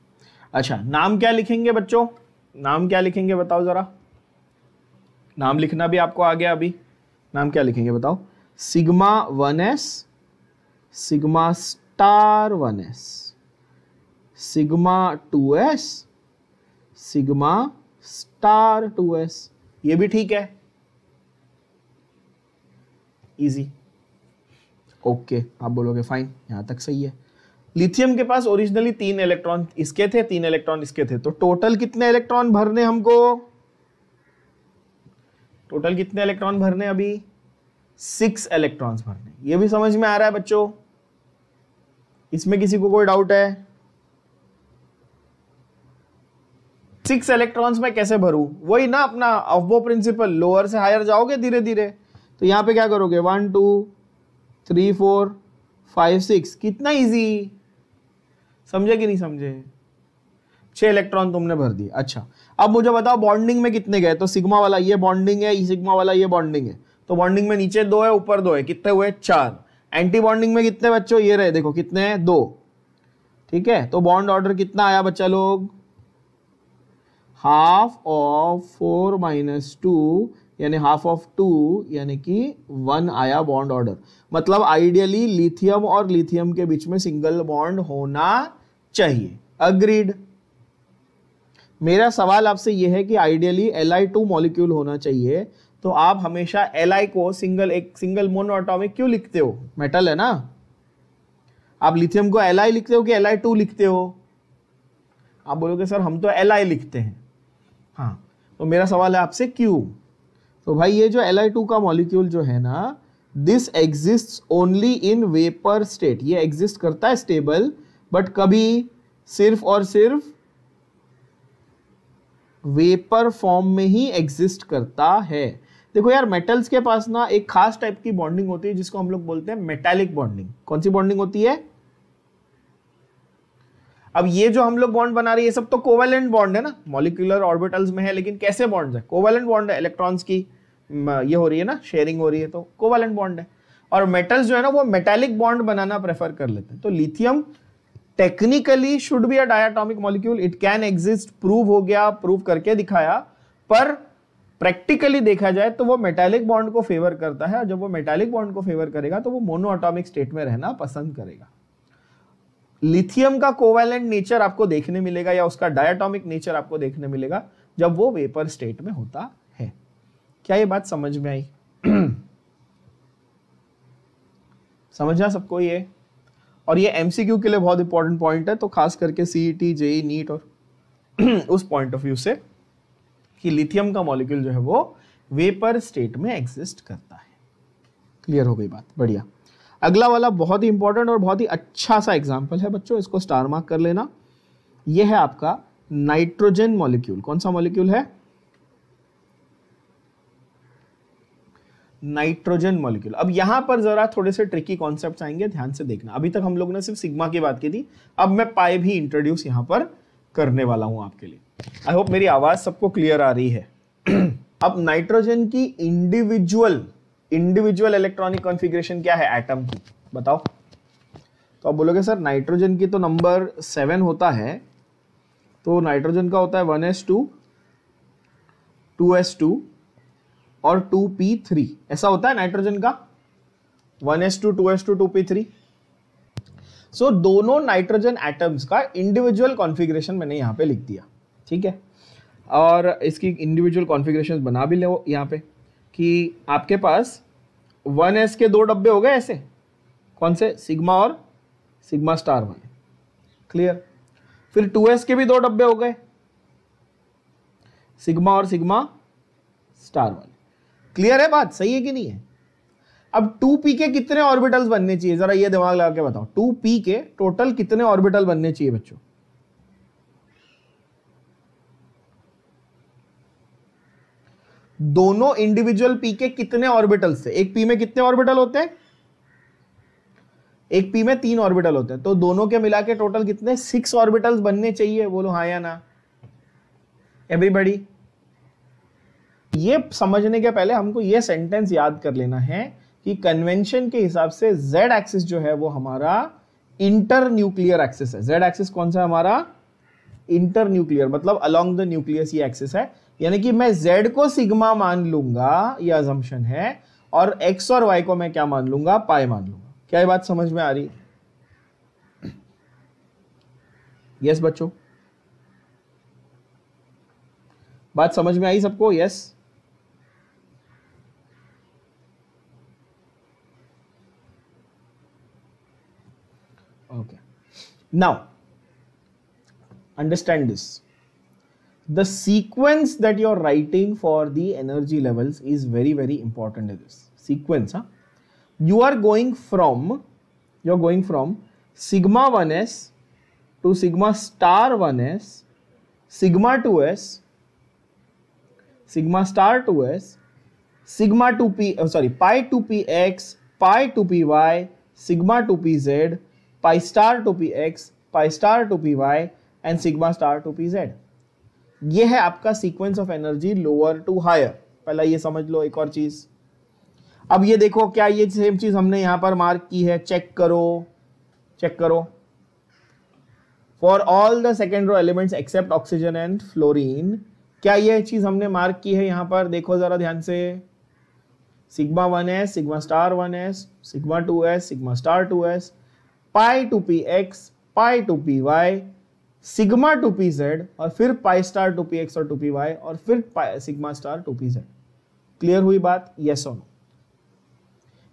अच्छा नाम क्या लिखेंगे बच्चों? नाम क्या लिखेंगे बताओ जरा। नाम लिखना भी आपको आ गया अभी। नाम क्या लिखेंगे बताओ? Sigma one s, sigma star one s, sigma two s, sigma star two s. ये भी ठीक है। इजी ओके आप बोलोगे फाइन यहाँ तक सही है। लिथियम के पास ओरिजिनली तीन इलेक्ट्रॉन इसके थे, तीन इलेक्ट्रॉन इसके थे। तो टोटल कितने इलेक्ट्रॉन भरने हमको? टोटल कितने इलेक्ट्रॉन भरने अभी? सिक्स इलेक्ट्रॉन्स भरने। ये भी समझ में आ रहा है बच्चों? इसमें किसी को कोई डाउट है? सिक्स इलेक्ट्रॉन्स में कैसे भरू? वही ना अपना अवो प्रिंसिपल लोअर से हायर जाओगे धीरे धीरे तो यहाँ पे क्या करोगे? One two three four five six कितना इजी समझे कि नहीं समझे? छह इलेक्ट्रॉन तुमने भर दिए। अच्छा। अब मुझे बताओ बॉन्डिंग में कितने गए? तो सिग्मा वाला ये बॉन्डिंग है सिग्मा वाला ये बॉन्डिंग है। तो बॉन्डिंग में नीचे दो है, ऊपर दो है। कितने हुए? चार। एंटी बॉन्डिंग में कितने बच्चों? ये रहे, देखो, कितने हैं? दो। ठीक है? तो बॉन्ड ऑर्डर कितना आया बच्चा लोग? Half of four minus two यानी हाफ़ ऑफ़ टू यानी कि वन आया बॉन्ड ऑर्डर मतलब आइडियली लिथियम और लिथियम के बीच में सिंगल बॉन्ड होना चाहिए। अग्रीड मेरा सवाल आपसे यह है कि ideally L I two molecule होना चाहिए तो आप हमेशा एल आई को सिंगल एक सिंगल मोनोटॉमिक क्यों लिखते हो? मेटल है ना? आप लिथियम को एल आई लिखते हो कि एल आई टू लिखते हो? आप बोलोगे, सर, हम तो एल आई लिखते हैं। हाँ। तो मेरा सवाल है आपसे, क्यों? तो भाई, ये जो एल टू का मॉलिक्यूल जो है ना this exist only in vapour state ये एग्जिस्ट करता है स्टेबल बट कभी सिर्फ़ और सिर्फ़ वेपर फॉर्म में ही एग्जिस्ट करता है। देखो यार मेटल्स के पास ना एक खास टाइप की बॉन्डिंग होती है, जिसको हम लोग बोलते हैं मेटालिक बॉन्डिंग कौन सी बॉन्डिंग होती है? अब ये जो हम लोग बॉन्ड बना रहे हैं, ये सब तो कोवेलेंट बॉन्ड है ना? मॉलिक्यूलर ऑर्बिटल्स में है, लेकिन कैसे बॉन्ड है? कोवेलेंट बॉन्ड है इलेक्ट्रॉन्स की ये हो रही है ना? शेयरिंग हो रही है तो कोवेलेंट बॉन्ड है। और मेटल्स जो है ना, वो मेटालिक बॉन्ड बनाना प्रेफर कर लेते हैं। तो lithium technically should be a diatomic molecule it can exist prove हो गया प्रूव करके दिखाया, पर प्रैक्टिकली देखा जाए तो वो मेटालिक बॉन्ड को फेवर करता है, और जब वो मेटालिक बॉन्ड को फेवर करेगा तो वो मोनोअटोमिक स्टेट में रहना पसंद करेगा। लिथियम का कोवैलेंट नेचर आपको देखने मिलेगा या उसका डायटोमिक नेचर आपको देखने मिलेगा जब वो वेपर स्टेट में होता है। क्या ये बात समझ में आई? समझना सबको ये? और ये एमसीक्यू के लिए बहुत इंपॉर्टेंट पॉइंट है तो खास करके सीईटी जेई नीट और उस पॉइंट ऑफ़ व्यू से कि लिथियम का मॉलिक्यूल जो है वो वेपर स्टेट में एग्जिस्ट करता है। क्लियर हो गई बात? बढ़िया। अगला वाला बहुत ही इंपॉर्टेंट और बहुत ही अच्छा सा एग्ज़ाम्पल है बच्चों, इसको स्टार मार्क कर लेना। यह है आपका नाइट्रोजन मॉलिक्यूल कौन सा मॉलिक्यूल है? नाइट्रोजन मॉलिक्यूल अब यहाँ पर जरा थोड़े से ट्रिकी कॉन्सेप्ट आएँगे, ध्यान से देखना। अभी तक हम लोग ने सिर्फ़ सिग्मा की बात की थी, अब मैं पाए भी इंट्रोड्यूस यहाँ पर करने वाला हूँ आपके लिए। आई होप मेरी आवाज़ सबको क्लियर आ रही है। अब नाइट्रोजन की इंडिविजुअल इंडिविजुअल इलेक्ट्रॉनिक कॉन्फ़िगरेशन क्या है? एटम की। बताओ। तो आप बोलोगे, सर नाइट्रोजन की तो नंबर सेवन होता है तो नाइट्रोजन का होता है one s two two s two और टू पी थ्री ऐसा होता है नाइट्रोजन का? One s two two s two two p three so दोनों नाइट्रोजन एटम्स का इंडिविजुअल कॉन्फ़िगरेशन मैंने यहाँ पे लिख दिया। ठीक है? और इसकी इंडिविजुअल कॉन्फ़िगरेशन बना भी ले यहाँ पे। कि आपके पास वन एस के दो डब्बे हो गए ऐसे? कौन से? सिग्मा और सिग्मा स्टार वाले। क्लियर फिर टू एस के भी दो डब्बे हो गए। सिग्मा और सिग्मा स्टार वाले। क्लियर है बात? सही है कि नहीं है? अब टू पी के कितने ऑर्बिटल्स बनने चाहिए? जरा ये दिमाग लगा के बताओ। टू पी के टोटल कितने ऑर्बिटल बनने चाहिए बच्चों? दोनों इंडिविजुअल पी के कितने ऑर्बिटल से एक पी में कितने ऑर्बिटल होते हैं? एक पी में तीन ऑर्बिटल होते हैं। तो दोनों के मिला के टोटल कितने? सिक्स ऑर्बिटल्स बनने चाहिए। बोलो हाँ या ना? एवरीबडी ये समझने के पहले हमको ये सेंटेंस याद कर लेना है कि कन्वेंशन के हिसाब से जेड एक्सिस जो है वो हमारा इंटर न्यूक्लियर एक्सिस है। जेड एक्सिस कौन सा हमारा? इंटर न्यूक्लियर मतलब अलोंग द न्यूक्लियस ये एक्सिस है। यानी कि मैं z को सिग्मा मान लूँगा, ये अजम्पन है, और x और y को मैं क्या मान लूँगा? पाए मान लूँगा। क्या ये बात समझ में आ रही? यस बच्चों? बात समझ में आई सबको? Yes okay now, understand this. the sequence that you're writing for the energy levels is very, very important in this sequence. Huh? You are going from, you're going from sigma 1s to sigma star 1s, sigma 2s, sigma star 2s, sigma 2p, oh, sorry, pi 2px, pi 2py, sigma 2pz, pi star 2px, pi star 2py and sigma star 2pz. ये है आपका sequence of energy lower to higher पहला ये समझ लो एक और चीज़। अब ये देखो, क्या ये सेम चीज़ हमने यहाँ पर मार्क की है? चेक करो। चेक करो। For all the second row elements except oxygen and fluorine क्या ये चीज़ हमने मार्क की है यहाँ पर? देखो जरा ध्यान से। Sigma one s sigma star one s sigma two s sigma star two s pi two p x pi two p y sigma two p z और फिर pi star two p x और two P y और फिर sigma star two p z. Clear हुई बात? Yes और no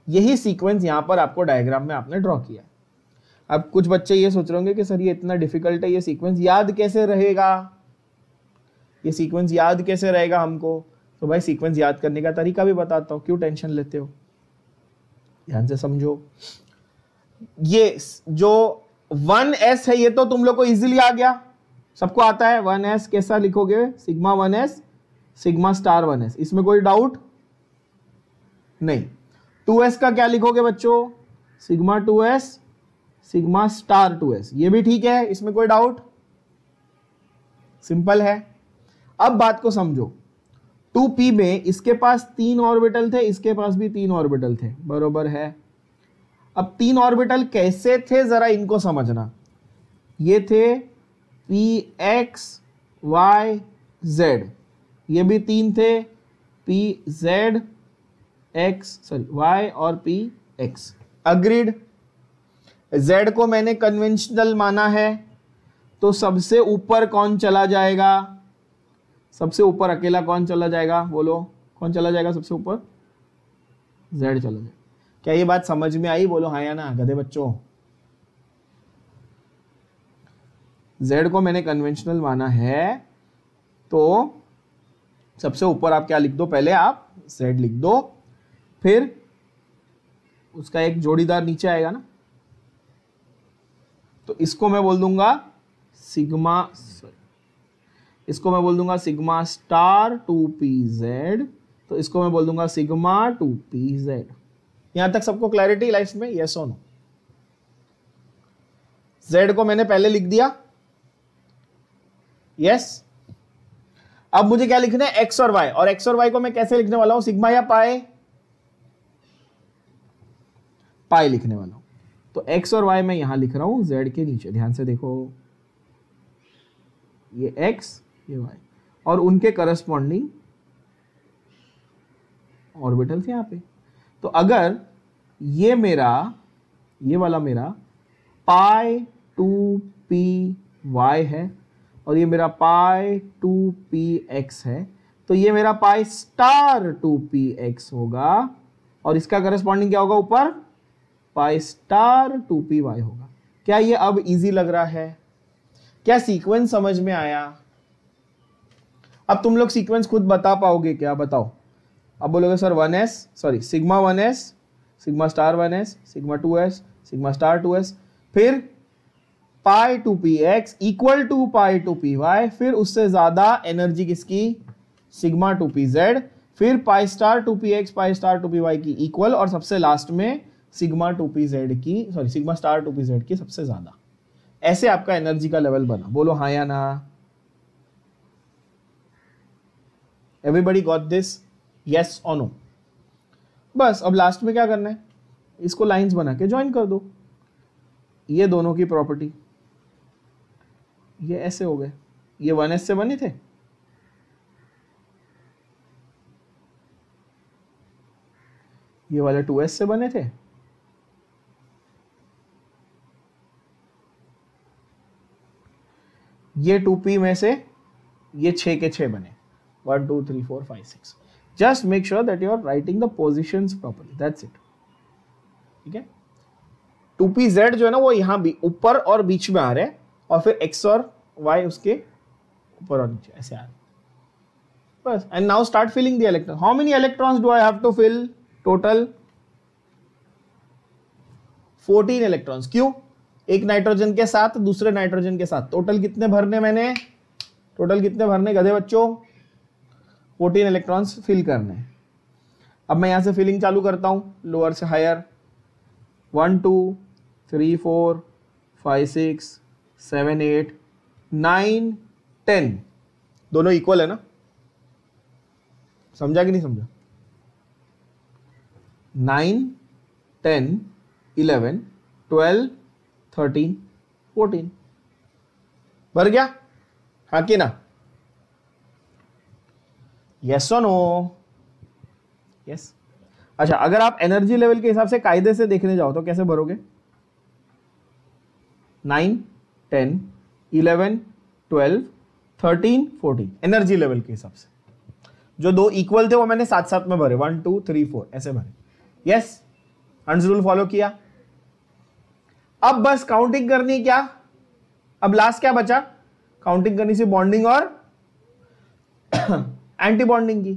यही sequence यहाँ पर आपको डायग्राम में आपने ड्रॉ किया अब कुछ बच्चे ये सोच रहे होंगे कि सर ये इतना डिफ़िकल्ट है, ये सीक्वेंस याद कैसे रहेगा? ये सीक्वेंस याद कैसे रहेगा हमको? तो भाई सीक्वेंस याद करने का तरीका भी बताता हूँ। क्यों टेंशन लेते हो? ध्यान से समझो। ये जो वन एस है ये तो तुम लोग को इजीली आ गया। सबको आता है वन एस, कैसा लिखोगे? Sigma one s, sigma star one s. इसमें कोई डाउट नहीं। टू एस का क्या लिखोगे बच्चों? Sigma two s, sigma star two s. ये भी ठीक है, इसमें कोई डाउट सिंपल है। अब बात को समझो। टू पी में इसके पास तीन ऑर्बिटल थे, इसके पास भी तीन ऑर्बिटल थे। बरोबर है। अब तीन ऑर्बिटल कैसे थे, जरा इनको समझना। ये थे पी एक्स वाई जेड ये भी तीन थे p z x sorry y और पी एक्स अग्रीड जेड को मैंने कन्वेंशनल माना है तो सबसे ऊपर कौन चला जाएगा? सबसे ऊपर अकेला कौन चला जाएगा? बोलो, कौन चला जाएगा सबसे ऊपर? जेड चला जाएगा। क्या ये बात समझ में आई? बोलो हाँ या ना? गधे बच्चों। जेड को मैंने कन्वेंशनल माना है तो सबसे ऊपर आप क्या लिख दो? पहले आप जेड लिख दो, फिर उसका एक जोड़ीदार नीचे आएगा ना? तो इसको मैं बोल दूँगा सिग्मा इसको मैं बोल दूँगा sigma star two p z तो इसको मैं बोल दूँगा सिग्मा टू पी जेड। यहाँ तक सबको क्लैरिटी लाइफ में यस और नो जेड को मैंने पहले लिख दिया। Yes yes. अब मुझे क्या लिखना है? एक्स और वाई और एक्स और वाई को मैं कैसे लिखने वाला हूँ? सिग्मा या पाए पाए लिखने वाला हूँ। तो एक्स और वाई मैं यहाँ लिख रहा हूँ जेड के नीचे। ध्यान से देखो। ये एक्स ये वाई और उनके करस्पॉन्डिंग ऑर्बिटल्स यहाँ पे। तो अगर ये मेरा, ये वाला मेरा पाई टू पी वाई है और ये मेरा पाई टू पी एक्स है तो ये मेरा pi star two p x होगा और इसका करस्पॉन्डिंग क्या होगा ऊपर? Pi star two p y होगा। क्या ये अब इजी लग रहा है? क्या सीक्वेंस समझ में आया? अब तुम लोग सीक्वेंस खुद बता पाओगे क्या? बताओ। अब बोलोगे sir one s sorry sigma one s, sigma star one s, sigma two s, sigma star two s, फिर pi two p x equal to pi two p y, फिर उससे ज़्यादा एनर्जी किसकी? सिग्मा टू पी जेड, फिर pi star two p x, pi star two p y की equal और सबसे last में सिग्मा टू पी जेड की sorry sigma star two p z की सबसे ज़्यादा। ऐसे आपका एनर्जी का लेवल बना। बोलो हाँ या ना? एवरीबडी गॉट दिस यस और नो बस, अब लास्ट में क्या करना है? इसको लाइंस बना के ज्वाइन कर दो। ये दोनों की प्रॉपर्टी ये ऐसे हो गए। ये वन एस से बने थे। ये वाले टू एस से बने थे। ये टू पी में से ये छ के छ बने। One two three four five six just make sure that you are writing the positions properly. That's it. ठीक है? टू पी जेड जो है ना, वो यहाँ भी ऊपर और बीच में आ रहे हैं और फिर एक्स और वाई उसके ऊपर और नीचे, ऐसे आ रहे बस। And now start filling the electron how many electrons do I have to fill total 14 electrons क्यों? एक नाइट्रोजन के साथ, दूसरे नाइट्रोजन के साथ। टोटल कितने भरने मैंने? टोटल कितने भरने गधे बच्चों? 14 इलेक्ट्रॉन्स फिल करने अब मैं यहाँ से फिलिंग चालू करता हूँ लोअर से higher one two three four five six seven eight nine ten दोनों इक्वल है ना? समझा कि नहीं समझा? Nine ten eleven twelve thirteen fourteen भर गया? हाँ कि ना? यस और नो यस अच्छा अगर आप एनर्जी लेवल के हिसाब से कायदे से देखने जाओ तो कैसे भरोगे? Nine ten eleven twelve thirteen fourteen energy level के हिसाब से। जो दो इक्वल थे वो मैंने साथ साथ में भरे। वन टू थ्री फोर ऐसे भरे। यस हंस रूल फॉलो किया? अब बस काउंटिंग करनी क्या? अब लास्ट क्या बचा? काउंटिंग करनी से बॉन्डिंग और एंटी बॉन्डिंग की।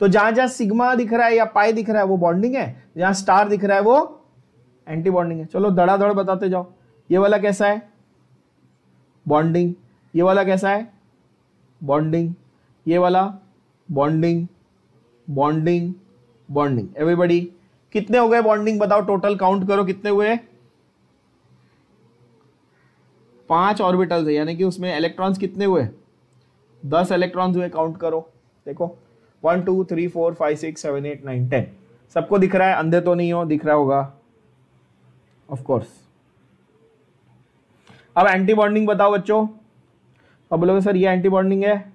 तो जहाँ जहाँ सिग्मा दिख रहा है या पाई दिख रहा है, वो बॉन्डिंग है। जहाँ स्टार दिख रहा है, वो एंटी बॉन्डिंग है। चलो धड़ाधड़ बताते जाओ। ये वाला कैसा है? बॉन्डिंग ये वाला कैसा है? बॉन्डिंग ये वाला? बॉन्डिंग बॉन्डिंग बॉन्डिंग एवरीबॉडी कितने हो गए बॉन्डिंग बताओ? टोटल काउंट करो, कितने हुए? पाँच ऑर्बिटल्स है, यानी कि उसमें इलेक्ट्रॉन्स कितने हुए? दस इलेक्ट्रॉन्स हुए काउंट करो। देखो one two three four five six seven eight nine ten सबको दिख रहा है? अंधे तो नहीं हो, दिख रहा होगा। ऑफ़ कोर्स अब एंटी बॉन्डिंग बताओ बच्चों। अब बोलोगे, सर, ये एंटी बॉन्डिंग है?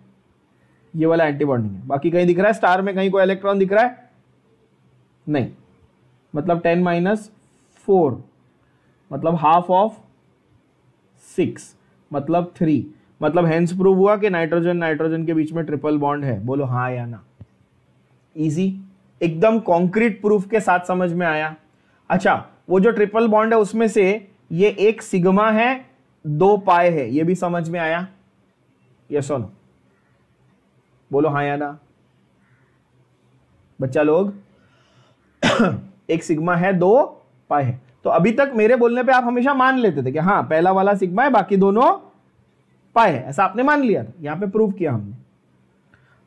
ये वाला एंटी बॉन्डिंग है। बाकी कहीं दिख रहा है? स्टार में कहीं कोई इलेक्ट्रॉन दिख रहा है? नहीं। मतलब टेन माइनस फोर मतलब हाफ़ ऑफ़ सिक्स मतलब थ्री मतलब हेंस प्रूव हुआ कि नाइट्रोजन नाइट्रोजन के बीच में ट्रिपल बॉन्ड है। बोलो हाँ या ना। इजी एकदम कॉन्क्रीट प्रूफ के साथ समझ में आया। अच्छा वो जो ट्रिपल बॉन्ड है, उसमें से ये एक सिग्मा है, दो पाए है। ये भी समझ में आया? ये सुनो बोलो हाँ या ना। बच्चा लोग, एक सिग्मा है, दो पाए है। तो अभी तक मेरे बोलने पे आप हमेशा मान लेते थे कि हाँ पहला वाला सिग्मा है, बाकी दोनों पाए है, ऐसा आपने मान लिया था, यहाँ पे प्रूव किया हमने।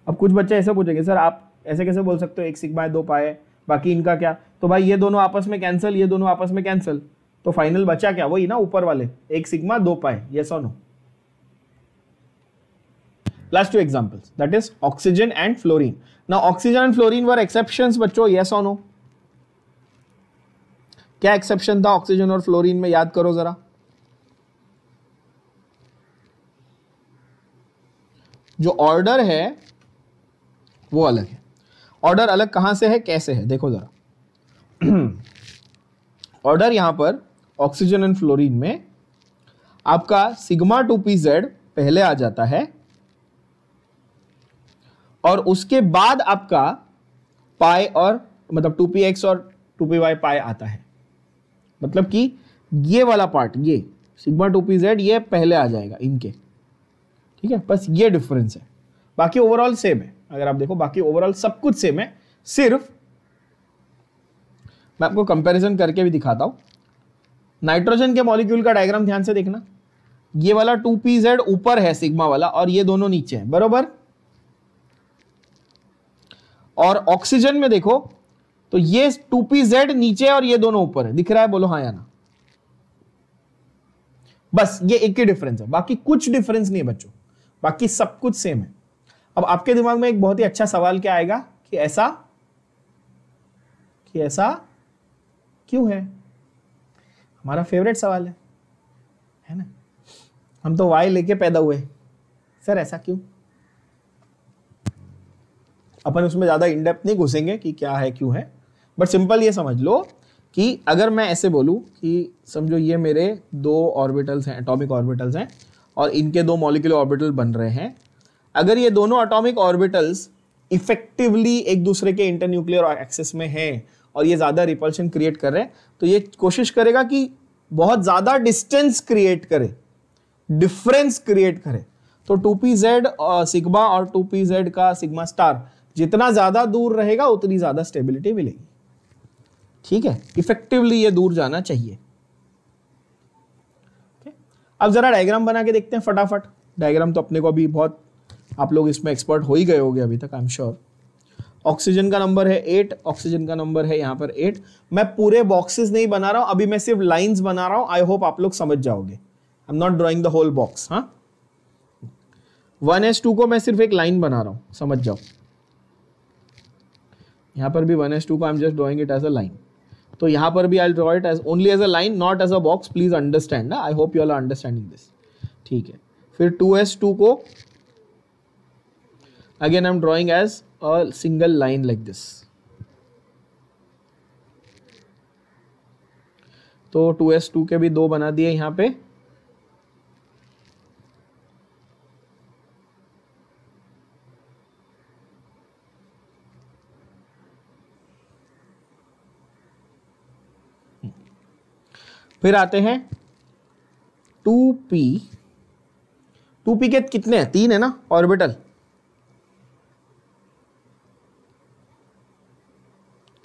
अब कुछ बच्चे ऐसे पूछेंगे, सर, आप ऐसे कैसे बोल सकते हो, एक सिग्मा है दो पाए, बाकी इनका क्या? तो भाई, ये दोनों आपस में कैंसिल ये दोनों आपस में कैंसिल तो फाइनल बचा क्या? वही ना, ऊपर वाले, एक सिग्मा, दो पाए ये so no last two examples that is oxygen and fluorine ना oxygen and fluorine were exception बच्चों, yes or क्या एक्सेप्शन था ऑक्सीजन और फ्लोरीन में? याद करो जरा। जो ऑर्डर है, वो अलग है। ऑर्डर अलग कहाँ से है, कैसे है, देखो जरा। ऑर्डर यहाँ पर ऑक्सीजन एंड फ्लोरीन में आपका सिग्मा टू पी जेड पहले आ जाता है, और उसके बाद आपका पाई और मतलब टू पी एक्स और टू पी वाई पाई आता है। मतलब कि ये वाला पार्ट ये सिग्मा टू पी जेड ये पहले आ जाएगा इनके। ठीक है? बस ये डिफरेंस है। बाकी ओवरऑल सेम है। अगर आप देखो, बाकी ओवरऑल सब कुछ सेम है। सिर्फ़ मैं आपको कंपैरिजन करके भी दिखाता हूँ। नाइट्रोजन के मॉलिक्यूल का डायग्राम ध्यान से देखना। ये वाला टू पी जेड ऊपर है सिग्मा वाला और ये दोनों नीचे है। बरोबर? और ऑक्सीजन में देखो तो ये टू पी जेड नीचे और ये दोनों ऊपर है। दिख रहा है? बोलो हाँ या ना। बस ये एक ही डिफरेंस है। बाकी कुछ डिफरेंस नहीं है बच्चों। बाकी सब कुछ सेम है। अब आपके दिमाग में एक बहुत ही अच्छा सवाल क्या आएगा कि ऐसा कि ऐसा क्यों है? हमारा फेवरेट सवाल है है ना? हम तो वाई लेके पैदा हुए सर, ऐसा क्यों? अपन उसमें ज़्यादा इनडेप्थ नहीं घुसेंगे कि क्या है, क्यों है। बट सिंपल ये समझ लो कि अगर मैं ऐसे बोलूँ कि समझो ये मेरे दो ऑर्बिटल्स हैं एटॉमिक ऑर्बिटल्स हैं और इनके दो मॉलिकुलर ऑर्बिटल बन रहे हैं। अगर ये दोनों एटॉमिक ऑर्बिटल्स इफेक्टिवली एक दूसरे के इंटरन्यूक्लियर एक्सेस में हैं और ये ज़्यादा रिपल्शन क्रिएट कर रहे हैं तो ये कोशिश करेगा कि बहुत ज़्यादा डिस्टेंस क्रिएट करे डिफरेंस क्रिएट करे। तो टू पी जेड सिग्मा और टू पी जेड का सिग्मा स्टार जितना ज़्यादा दूर रहेगा, उतनी ज़्यादा स्टेबिलिटी मिलेगी। ठीक है? इफेक्टिवली ये दूर जाना चाहिए। अब जरा डायग्राम बना के देखते हैं फटाफट। डायग्राम तो अपने को अभी बहुत आप लोग इसमें एक्सपर्ट हो ही गए होंगे अभी तक आई एम श्योर ऑक्सीजन का नंबर है एट ऑक्सीजन का नंबर है यहाँ पर एट मैं पूरे बॉक्सेस नहीं बना रहा हूँ, अभी मैं सिर्फ़ लाइंस बना रहा हूँ। आई होप आप लोग समझ जाओगे। I am not drawing the whole box हाँ? वन एस टू को मैं सिर्फ़ एक लाइन बना रहा हूँ, समझ जाओ। यहाँ पर भी वन एस टू को I am just drawing it as a line तो यहाँ पर भी I draw it as only as a line not as a box please understand I hope you are understanding this ठीक है। फिर two S two को again I am drawing as a single line like this तो two S two के भी दो बना दिए यहाँ पे। फिर आते हैं टू पी टू पी के कितने हैं? तीन है ना? ऑर्बिटल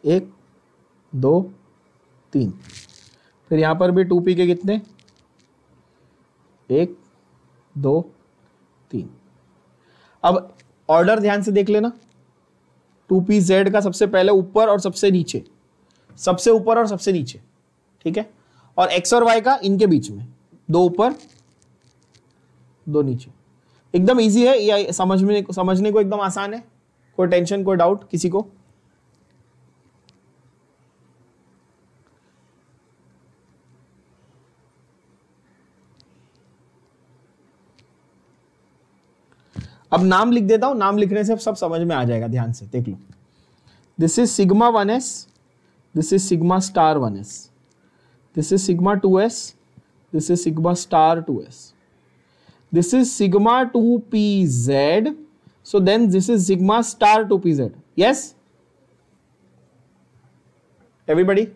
एक, दो, तीन। फिर यहाँ पर भी टू पी के कितने? एक, दो, तीन। अब ऑर्डर ध्यान से देख लेना। टू पी जेड का सबसे पहले ऊपर और सबसे नीचे। सबसे ऊपर और सबसे नीचे। ठीक है? और एक्स और वाई का इनके बीच में। दो ऊपर, दो नीचे। एकदम इजी है, या समझ में समझने को एकदम आसान है। कोई टेंशन कोई डाउट किसी को। अब नाम लिख देता हूँ, नाम लिखने से सब समझ में आ जाएगा, ध्यान से, देख लो। This is sigma one s this is sigma star one s This is sigma 2s. This is sigma star 2s. This is sigma 2pz. So then this is sigma star 2pz. Yes? Everybody?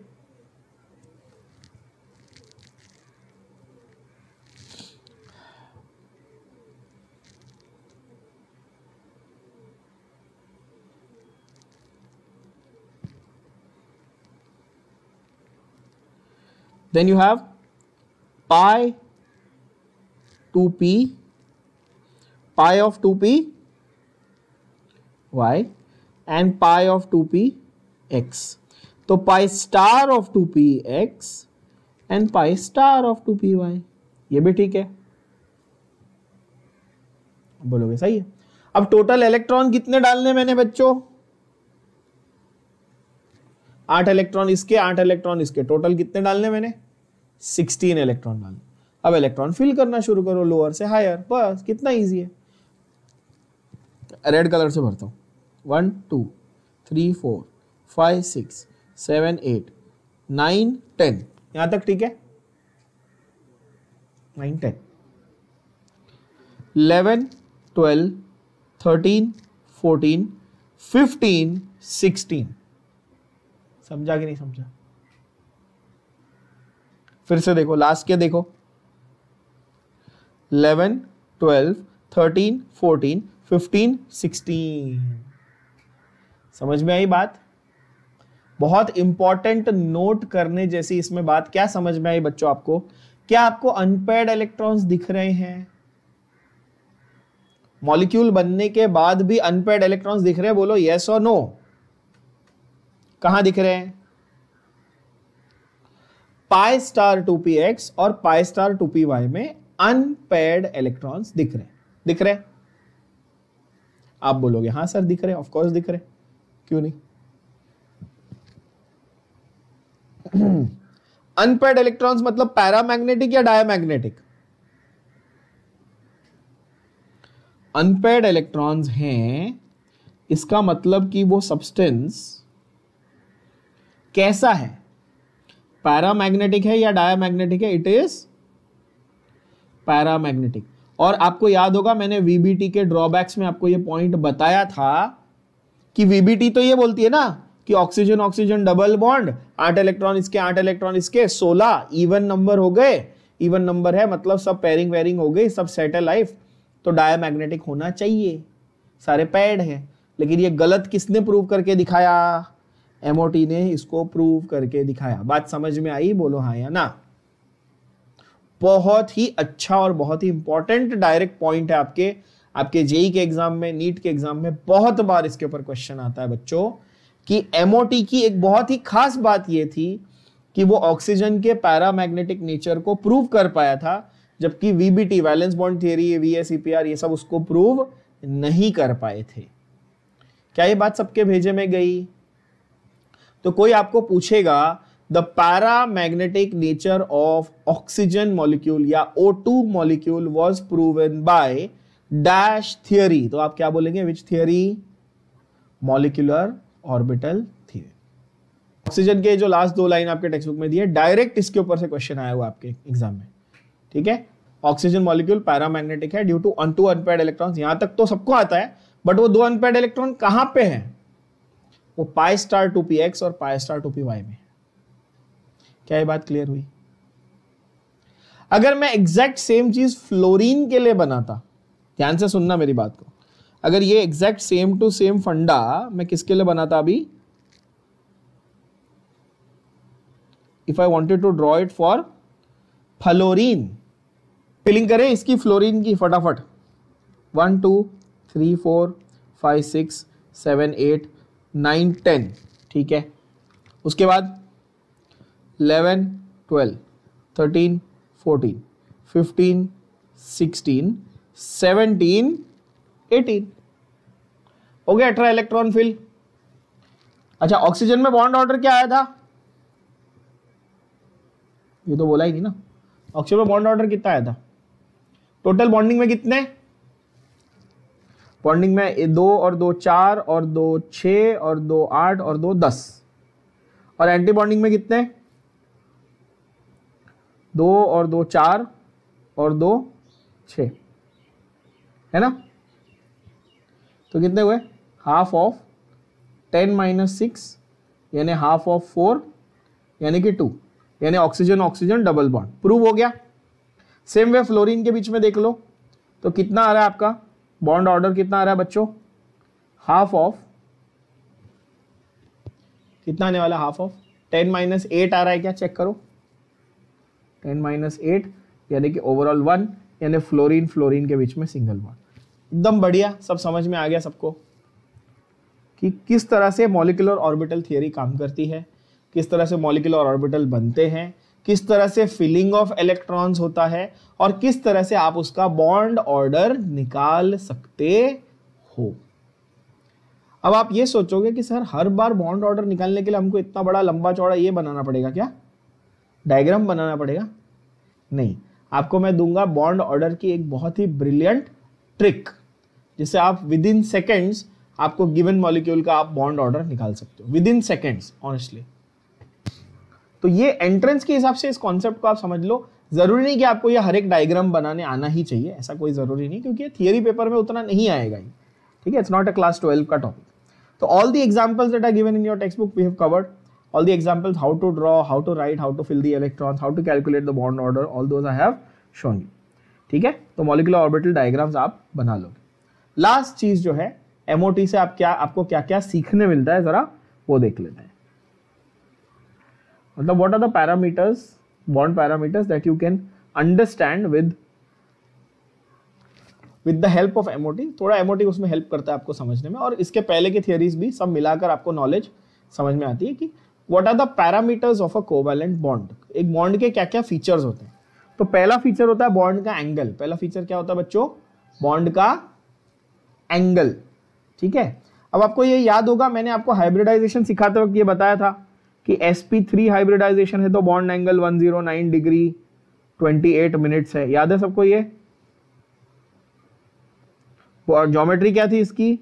Then you have pi 2p, pi of 2p y and pi of 2p x. तो pi star of 2p x and pi star of 2p y ये भी ठीक है बोलोगे सही है अब total electron कितने डालने मैंने बच्चों आठ इलेक्ट्रॉन इसके, आठ इलेक्ट्रॉन इसके। टोटल कितने डालने मैंने? सिक्सटीन इलेक्ट्रॉन डालने। अब इलेक्ट्रॉन फिल करना शुरू करो लोअर से हायर बस, कितना ईजी है। रेड कलर से भरता हूँ। One two three four five six seven eight nine ten यहाँ तक ठीक है? Nine ten eleven twelve thirteen fourteen fifteen sixteen समझा कि नहीं समझा? फिर से देखो लास्ट के देखो। Eleven twelve thirteen fourteen fifteen sixteen समझ में आई बात? बहुत इंपॉर्टेंट नोट करने जैसी इसमें बात क्या समझ में आई बच्चों आपको? क्या आपको अनपेड इलेक्ट्रॉन्स दिख रहे हैं? मॉलिक्यूल बनने के बाद भी अनपेड इलेक्ट्रॉन्स दिख रहे हैं? बोलो यस और नो कहाँ दिख रहे हैं? Pi star two p x और pi star two p y में अनपेड इलेक्ट्रॉन्स दिख रहे हैं। दिख रहे हैं? आप बोलोगे, हाँ सर, दिख रहे हैं ऑफकोर्स दिख रहे हैं। क्यों नहीं? अनपेड इलेक्ट्रॉन्स मतलब पैरामैग्नेटिक या डायमैग्नेटिक? अनपेड इलेक्ट्रॉन्स हैं, इसका मतलब कि वो सब्सटेंस कैसा है? पैरामैग्नेटिक है या डायामैग्नेटिक है? इट इज़ पैरामैग्नेटिक और आपको याद होगा, मैंने वीबीटी के ड्रॉबैक्स में आपको ये पॉइंट बताया था कि वीबीटी तो ये बोलती है ना कि ऑक्सीजन ऑक्सीजन डबल बॉन्ड आठ इलेक्ट्रॉन इसके, आठ इलेक्ट्रॉन इसके, सोलह इवन नंबर हो गए। इवन नंबर है मतलब सब पेयरिंग वेयरिंग हो गई, सब सेट है लाइफ तो डायमैग्नेटिक होना चाहिए। सारे पैड है। लेकिन ये गलत किसने प्रूव करके दिखाया? एमओटी ने इसको प्रूव करके दिखाया। बात समझ में आई? बोलो हाँ या ना। बहुत ही अच्छा और बहुत ही इंपॉर्टेंट डायरेक्ट पॉइंट है आपके। आपके जेई के एग्ज़ाम में नीट के एग्ज़ाम में बहुत बार इसके ऊपर क्वेश्चन आता है बच्चों। कि एमओटी की एक बहुत ही खास बात यह थी कि वो ऑक्सीजन के पैरामैग्नेटिक नेचर को प्रूव कर पाया था, जबकि VBT valence bond theory VSEPR ये सब उसको प्रूव नहीं कर पाए थे। क्या ये बात सबके भेजे में गई? तो कोई आपको पूछेगा the paramagnetic nature of oxygen molecule या O2 molecule was proven by dash theory तो आप क्या बोलेंगे? Which theory molecular orbital theory oxygen के जो लास्ट दो लाइन आपके टेक्स्ट बुक में दिए डायरेक्ट इसके ऊपर से क्वेश्चन आया हुआ आपके एग्ज़ाम में. ठीक है? ऑक्सीजन मॉलिक्यूल पैरामैग्नेटिक है due to un to unpaired electron यहाँ तक तो सबको आता है बट वो दो अनपेड इलेक्ट्रॉन कहाँ पे है? वो pi star two p x और pi star two p y में। क्या ये बात क्लियर हुई? अगर मैं एग्जैक्ट सेम चीज़ फ्लोरीन के लिए बनाता, ध्यान से सुनना मेरी बात को। अगर ये एग्जैक्ट सेम टू सेम फंडा, मैं किसके लिए बनाता अभी? If I wanted to draw it for fluorine filling करें इसकी फ्लोरीन की फटाफट। One two three four five six seven eight nine, ten, ठीक है? उसके बाद eleven, twelve, thirteen, fourteen, fifteen, sixteen, seventeen, eighteen. हो गया अठारह इलेक्ट्रॉन फिल अच्छा ऑक्सीजन में बॉन्ड ऑर्डर क्या आया था? ये तो बोला ही नहीं ना। ऑक्सीजन में बॉन्ड ऑर्डर कितना आया था? टोटल बॉन्डिंग में कितने? बॉन्डिंग में दो और दो चार और दो छ और दो आठ और दो दस। और एंटी बॉन्डिंग में कितने? दो और दो चार और दो छ है ना? तो कितने हुए? Half of ten minus six यानी हाफ़ ऑफ़ फोर यानी कि टू यानी oxygen oxygen double bond prove हो गया? सेम वे फ्लोरीन के बीच में देख लो। तो कितना आ रहा है आपका? बॉन्ड ऑर्डर कितना आ रहा है बच्चों? हाफ़ ऑफ़ कितना आने वाला half of ten minus eight आ रहा है क्या? चेक करो. टेन माइनस एट यानी कि ओवरऑल वन यानी फ्लोरीन फ्लोरीन के बीच में सिंगल बॉन्ड एकदम बढ़िया, सब समझ में आ गया सबको कि किस तरह से मॉलिकुलर ऑर्बिटल थियरी काम करती है, किस तरह से मॉलिकुलर ऑर्बिटल बनते हैं किस तरह से फिलिंग ऑफ़ इलेक्ट्रॉन्स होता है और किस तरह से आप उसका बॉन्ड ऑर्डर निकाल सकते हो। अब आप ये सोचोगे कि सर, हर बार बॉन्ड ऑर्डर निकालने के लिए हमको इतना बड़ा लंबा चौड़ा ये बनाना पड़ेगा क्या? डायग्राम बनाना पड़ेगा? नहीं। आपको मैं दूँगा बॉन्ड ऑर्डर की एक बहुत ही ब्रिलियंट ट्रिक जिससे आप विद इन सेकेंड्स आपको गिवन मॉलिक्यूल का आप बॉन्ड ऑर्डर निकाल सकते हो। विद इन सेकेंड्स ऑनेस्टली तो ये एंट्रेंस के हिसाब से इस कॉन्सेप्ट को आप समझ लो। ज़रूरी नहीं कि आपको ये हर एक डायग्राम बनाने आना ही चाहिए, ऐसा कोई ज़रूरी नहीं, क्योंकि थियरी पेपर में उतना नहीं आएगा ही। ठीक है? It's not a class twelve का टॉपिक तो all the examples that are given in your text book we have covered all the examples, how to draw, how to write, how to fill the electrons, how to calculate the bond order, all those i have shown you. ठीक है? तो molecular orbital diagrams आप बना लोगे। Last चीज़ जो है MOT से आप क्या, आपको क्या क्या सीखने मिलता है, जरा वो देख लेते हैं। मतलब what are the parameters bond parameters that you can understand with with the help of MOT थोड़ा एमओटी उसमें हेल्प करता है आपको समझने में, और इसके पहले के थियरीज भी सब मिलाकर आपको नॉलेज समझ में आती है कि what are the parameters of a covalent bond एक बॉन्ड के क्या क्या फीचर्स होते हैं? तो पहला फीचर होता है बॉन्ड का एंगल पहला फीचर क्या होता है बच्चों? बॉन्ड का एंगल ठीक है? अब आपको ये याद होगा, मैंने आपको हाइब्रिडाइजेशन सिखाते वक्त ये बताया था। कि sp3 हाइब्रिडाइजेशन है तो बॉन्ड एंगल 109 डिग्री 28 मिनट्स है। याद है सबको ये? और ज्योमेट्री क्या थी इसकी?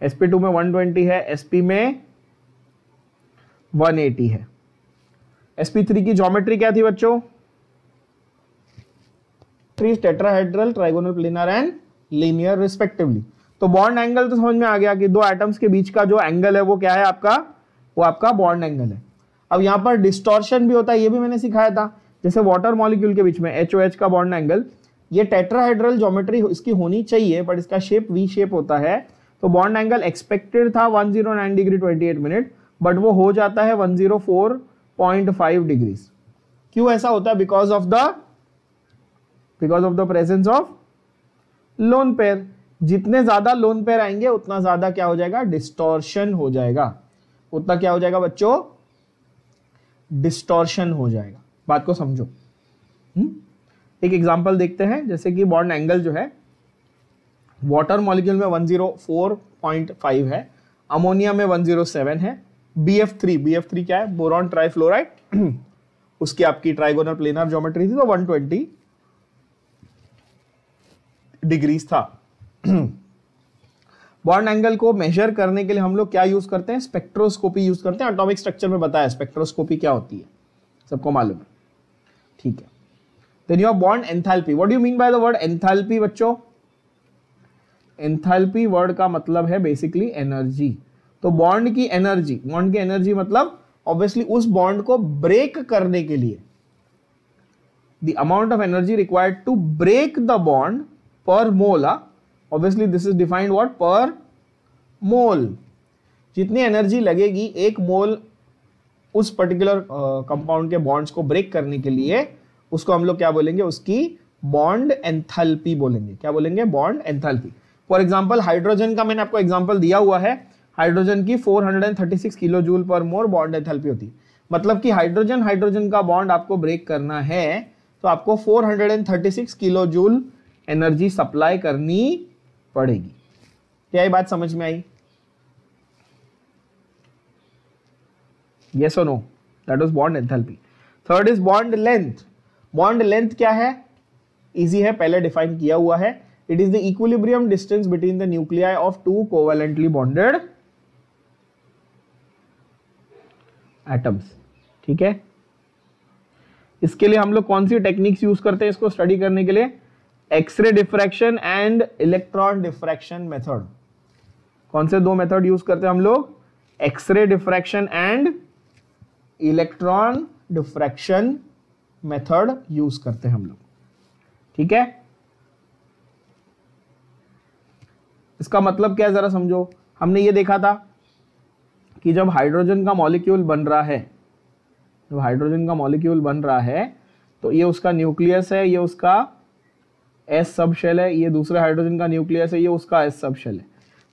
Sp2 में 120 है sp में 180 है। Sp3 की ज्योमेट्री क्या थी बच्चों? Tetrahedral trigonal planar and linear respectively तो बॉन्ड एंगल तो समझ में आ गया कि दो एटम्स के बीच का जो एंगल है, वो क्या है आपका? वो आपका बॉन्ड एंगल है। अब यहाँ पर डिस्टॉर्शन भी होता है, ये भी मैंने सिखाया था। जैसे वाटर मॉलिक्यूल के बीच में एच एच का बॉन्ड एंगल ये टेट्राहाइड्रल ज्योमेट्री इसकी होनी चाहिए बट इसका शेप वी शेप होता है। तो बॉन्ड एंगल एक्सपेक्टेड था 109 डिग्री 28 मिनट बट वो हो जाता है 104.5 डिग्री क्यों ऐसा होता है? Because of the because of the presence of lone pair जितने ज़्यादा लोन पेयर आएँगे उतना ज़्यादा क्या हो जाएगा? डिस्टोर्शन हो जाएगा। उतना क्या हो जाएगा बच्चों? डिस्टोर्शन हो जाएगा। बात को समझो? हम्म? एक एग्जांपल देखते हैं, जैसे कि बॉन्ड एंगल जो है वाटर मॉलिक्यूल में 104.5 है अमोनिया में 107 है BF3 BF3 क्या है? बोरॉन ट्राइफ्लोराइड उसकी आपकी ट्राइगोनल प्लेनर ज्योमेट्री थी तो 120 डिग्रीज था। बॉन्ड एंगल को मेजर करने के लिए हम लोग क्या यूज़ करते हैं? स्पेक्ट्रोस्कोपी यूज़ करते हैं। एटॉमिक स्ट्रक्चर में बताया स्पेक्ट्रोस्कोपी क्या होती है? सबको मालूम है। ठीक है। Then your bond enthalpy what do you mean by the word enthalpy बच्चों? एंथैल्पी वर्ड का मतलब है बेसिकली एनर्जी तो बॉन्ड की एनर्जी बॉन्ड की एनर्जी मतलब ऑब्वियसली उस बॉन्ड को ब्रेक करने के लिए। The amount of energy required to break the bond per mole obviously this is defined what per mole जितनी एनर्जी लगेगी एक मोल उस पर्टिकुलर कंपाउंड uh, के बॉन्ड्स को ब्रेक करने के लिए उसको हम लोग क्या बोलेंगे? उसकी बॉन्ड एंथैल्पी बोलेंगे। क्या बोलेंगे? Bond enthalpy for example hydrogen का मैंने आपको एग्जांपल दिया हुआ है। हाइड्रोजन की 436 किलो जूल पर मोर बॉन्ड एंथैल्पी होती। मतलब कि हाइड्रोजन हाइड्रोजन का बॉन्ड आपको ब्रेक करना है तो आपको 436 किलो जूल एनर्जी सप्लाई करनी पड़ेगी। क्या ये बात समझ में आई? Yes or no? That was bond enthalpy. Third is bond length. Bond length क्या है? इजी है, पहले डिफाइन किया हुआ है। It is the equilibrium distance between the nuclei of two covalently bonded atoms ठीक है? इसके लिए हम लोग कौन सी टेक्निक्स यूज़ करते हैं इसको स्टडी करने के लिए? X ray diffraction and electron diffraction method. कौन से दो मेथड यूज़ करते हैं हम लोग? X ray diffraction and electron diffraction method use करते हैं हम लोग। ठीक है? इसका मतलब क्या है? जरा समझो। हमने ये देखा था कि जब हाइड्रोजन का मॉलिक्यूल बन रहा है, जब हाइड्रोजन का मॉलिक्यूल बन रहा है तो ये उसका न्यूक्लियस है, ये उसका एस सब शेल है, ये दूसरे हाइड्रोजन का न्यूक्लियस है, ये उसका एस सब शेल है।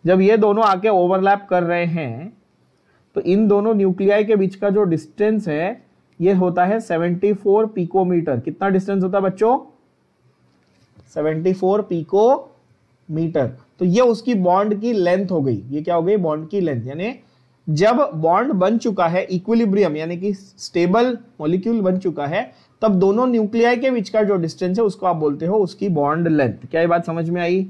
जब ये दोनों आके ओवरलैप कर रहे हैं तो इन दोनों न्यूक्लियाई के बीच का जो डिस्टेंस है, ये होता है 74 पिकोमीटर कितना डिस्टेंस होता है बच्चों? 74 पिकोमीटर तो ये उसकी बॉन्ड की लेंथ हो गई। ये क्या हो गई? बॉन्ड की लेंथ यानी जब बॉन्ड बन चुका है इक्विलिब्रियम यानी कि स्टेबल मॉलिक्यूल बन चुका है तब दोनों न्यूक्लियाई के बीच का जो डिस्टेंस है उसको आप बोलते हो उसकी बॉन्ड लेंथ क्या ये बात समझ में आई?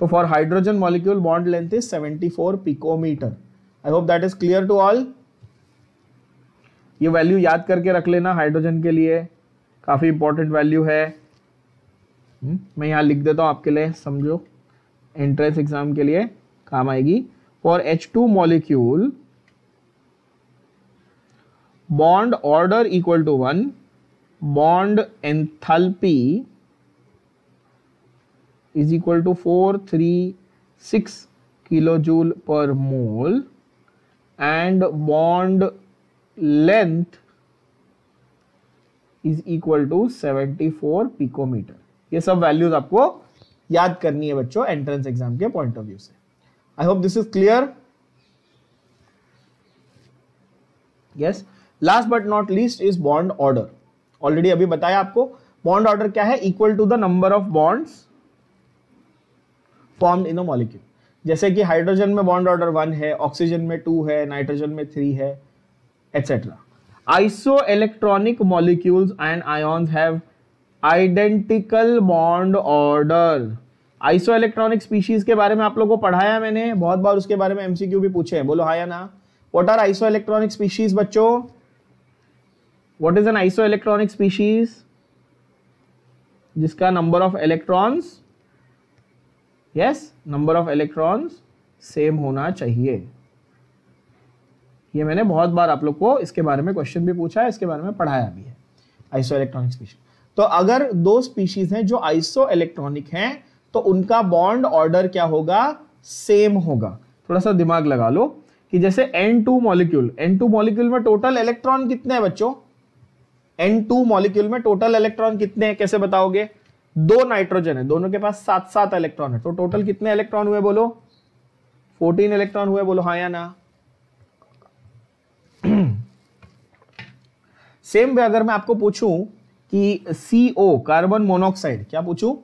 तो for hydrogen molecule bond length is 74 picometre I hope that is clear to all ये वैल्यू याद करके रख लेना हाइड्रोजन के लिए। काफ़ी इंपॉर्टेंट वैल्यू है। हम्म, मैं यहाँ लिख देता हूँ आपके लिए समझो। एंट्रेंस एग्ज़ाम के लिए काम आएगी। Bond order equal to one bond enthalpy is equal to four three six kilo joule per mole and bond length is equal to seventy four picometre ये सब वैल्यूज़ आपको याद करनी है बच्चों एंट्रेंस एग्ज़ाम के पॉइंट ऑफ़ व्यू से। I hope this is clear yes yes? Last but not least is bond order. Already अभी बताया आपको, bond order क्या है? Equal to the number of bonds formed in a molecule. जैसे कि hydrogen में bond order one है oxygen में टू है नाइट्रोजन में थ्री है etcetera isoelectronic molecules and ions have identical bond order isoelectronic species के बारे में आप लोगों को पढ़ाया मैंने, बहुत बार उसके बारे में एमसीक्यू भी पूछे हैं। बोलो हाँ या ना? What are isoelectronic species बच्चों? What is an isoelectronic species जिसका number of electrons yes number of electrons same होना चाहिए। ये मैंने बहुत बार आप लोग को इसके बारे में क्वेश्चन भी पूछा है, इसके बारे में पढ़ाया भी है आइसो इलेक्ट्रॉनिक स्पीशीज तो अगर दो स्पीशीज हैं जो आइसो इलेक्ट्रॉनिक हैं तो उनका बॉन्ड ऑर्डर क्या होगा? सेम होगा। थोड़ा सा दिमाग लगा लो कि जैसे N2 मॉलिक्यूल N2 मॉलिक्यूल में टोटल इलेक्ट्रॉन कितने हैं बच्चों? N2 मॉलिक्यूल में टोटल इलेक्ट्रॉन कितने हैं, कैसे बताओगे? दो नाइट्रोजन है, दोनों के पास सात सात इलेक्ट्रॉन है। तो टोटल कितने इलेक्ट्रॉन हुए बोलो? 14 इलेक्ट्रॉन हुए बोलो हाँ या ना? सेम वे अगर मैं आपको पूछूँ कि CO कार्बन मोनोऑक्साइड क्या पूछूँ?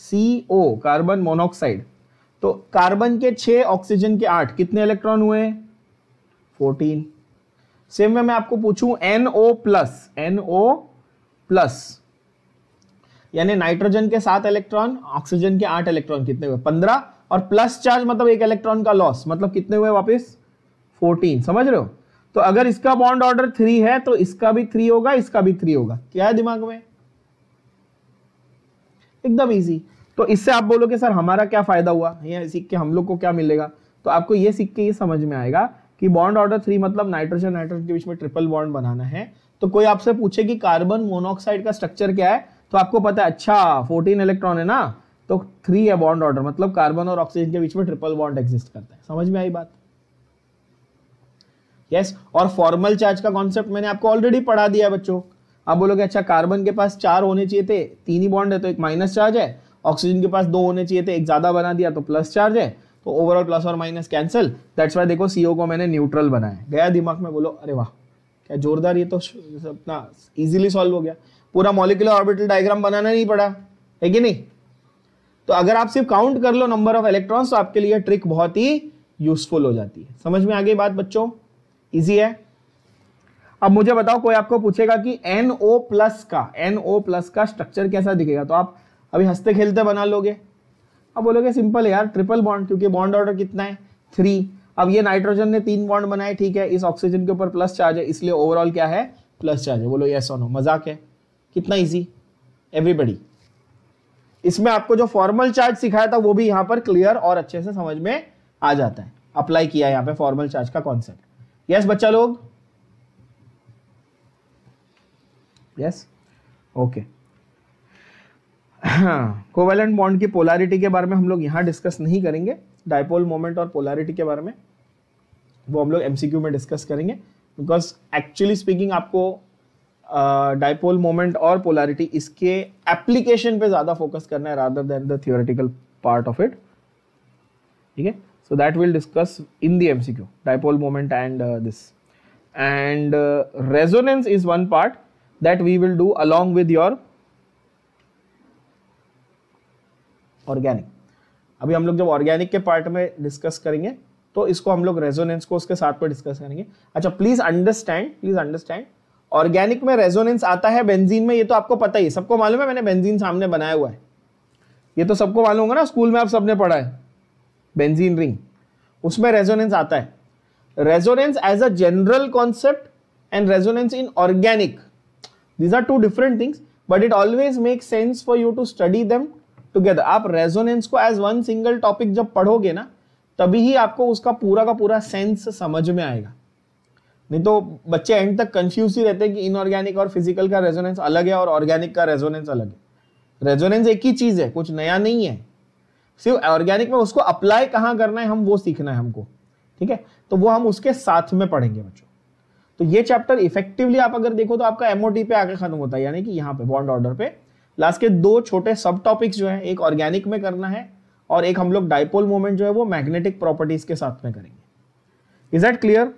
CO कार्बन मोनोक्साइड तो कार्बन के छह ऑक्सीजन के आठ, कितने इलेक्ट्रॉन हुए? फोर्टीन सेम में मैं आपको पूछूँ NO प्लस NO प्लस यानी नाइट्रोजन के सात इलेक्ट्रॉन ऑक्सीजन के आठ इलेक्ट्रॉन कितने हुए? पंद्रह और प्लस चार्ज मतलब एक इलेक्ट्रॉन का लॉस मतलब कितने हुए वापस? फोर्टीन समझ रहे हो? तो अगर इसका बॉन्ड ऑर्डर थ्री है तो इसका भी थ्री होगा, इसका भी थ्री होगा। क्या है दिमाग में? एकदम इजी तो इससे आप बोलोगे, सर, हमारा क्या फ़ायदा हुआ? ये सीख के हम लोग को क्या मिलेगा? तो आपको ये सीख के ये समझ में आएगा कि बॉन्ड ऑर्डर थ्री मतलब नाइट्रोजन नाइट्रोजन के बीच में ट्रिपल बॉन्ड बनाना है। तो कोई आपसे पूछे कि कार्बन मोनोऑक्साइड का स्ट्रक्चर क्या है तो आपको पता है अच्छा फोर्टीन इलेक्ट्रॉन है ना तो थ्री है बॉन्ड ऑर्डर मतलब कार्बन और ऑक्सीजन के बीच में ट्रिपल बॉन्ड एग्जिस्ट करता है। समझ में आई बात? यस yes, और फॉर्मल चार्ज का कॉन्सेप्ट मैंने आपको ऑलरेडी पढ़ा दिया बच्चों। आप बोलोगे अच्छा कार्बन के पास चार होने चाहिए थे तीन ही बॉन्ड है तो एक माइनस चार्ज है। ऑक्सीजन के पास दो होने चाहिए थे एक ज़्यादा बना दिया तो प्लस चार्ज है। तो ओवरऑल प्लस और माइनस कैंसिल दैट्स वाई देखो सीओ को मैंने न्यूट्रल बनाया गया दिमाग में, बोलो, अरे वाह, क्या जोरदार ये तो अपना इजीली सॉल्व हो गया। पूरा मॉलिकुलर ऑर्बिटल डायग्राम बनाना नहीं पड़ा, है कि नहीं? तो अगर आप सिर्फ़ काउंट कर लो नंबर ऑफ़ इलेक्ट्रॉन्स तो आपके लिए ट्रिक बहुत ही यूजफुल हो जाती है। समझ में आ गई बात बच्चों? इजी है? अब मुझे बताओ, कोई आपको पूछेगा कि NO प्लस का NO प्लस का स्ट्रक्चर कैसा दिखेगा? तो आप अभी हँसते खेलते बना लोगे। अब बोलोगे, सिंपल यार ट्रिपल बॉन्ड क्योंकि बॉन्ड ऑर्डर कितना है? थ्री अब ये नाइट्रोजन ने तीन बॉन्ड बनाए, ठीक है, इस ऑक्सीजन के ऊपर प्लस चार्ज है, इसलिए ओवरऑल क्या है? प्लस चार्ज है। बोलो यस नो मज़ाक है। कितना इजी एवरीबडी इसमें आपको जो फॉर्मल चार्ज सिखाया था, वो भी यहाँ पर क्लियर और अच्छे से समझ में आ जाता है। अप्लाई किया यहाँ पे फॉर्मल चार्ज का कॉन्सेप्ट यस बच्चा लोग? यस ओके कोवेलेंट बॉन्ड की पोलैरिटी के बारे में हम लोग यहाँ डिस्कस नहीं करेंगे। डायपोल मोमेंट और पोलैरिटी के बारे में वो हम लोग एमसीक्यू में डिस्कस करेंगे। बिकॉज़ एक्चुअली स्पीकिंग आपको डायपोल uh, मोमेंट और पोलैरिटी इसके एप्लीकेशन पे ज़्यादा फोकस करना है rather than the theoretical part of it ठीक है? So that we'll discuss in the MCQ, dipole moment and this and resonance is one part one we will do along with along with your organic. अभी हम लोग जब organic के part में discuss करेंगे तो इसको हम लोग रेजोनेंस को उसके साथ में डिस्कस करेंगे। अच्छा please understand please understand organic में रेजोनेंस आता है बेंजीन में, ये तो आपको पता ही सबको मालूम है, मैंने बेंजीन सामने बनाया हुआ है। ये तो सबको मालूम होगा ना स्कूल में आप सबने पढ़ा है। बेंजीन रिंग उसमें रेजोनेंस आता है। Resonance as a general concept and resonance in organic these are two different things but it always make sense for you to study them together आप रेजोनेंस को एज वन सिंगल टॉपिक जब पढ़ोगे ना, तभी ही आपको उसका पूरा का पूरा सेंस समझ में आएगा। नहीं तो बच्चे एंड तक कंफ्यूज ही रहते हैं कि इनऑर्गेनिक और फ़िज़िकल का रेजोनेंस अलग है और ऑर्गेनिक का रेजोनेंस अलग है। रेजोनेंस एक ही चीज़ है, कुछ नया नहीं है। सिर्फ़ ऑर्गेनिक में उसको अप्लाई कहाँ करना है, हम वो सीखना है हमको। ठीक है? तो वो हम उसके साथ में पढ़ेंगे बच्चों। तो ये चैप्टर इफेक्टिवली आप अगर देखो तो आपका एमओटी पे आगे खत्म होता है, यानी कि यहाँ पे बॉन्ड ऑर्डर पे। लास्ट के दो छोटे सब टॉपिक्स जो है, एक ऑर्गेनिक में करना है और एक हम लोग डाइपोल मोमेंट जो है वो मैग्नेटिक प्रॉपर्टीज़ के साथ में करेंगे। Is that clear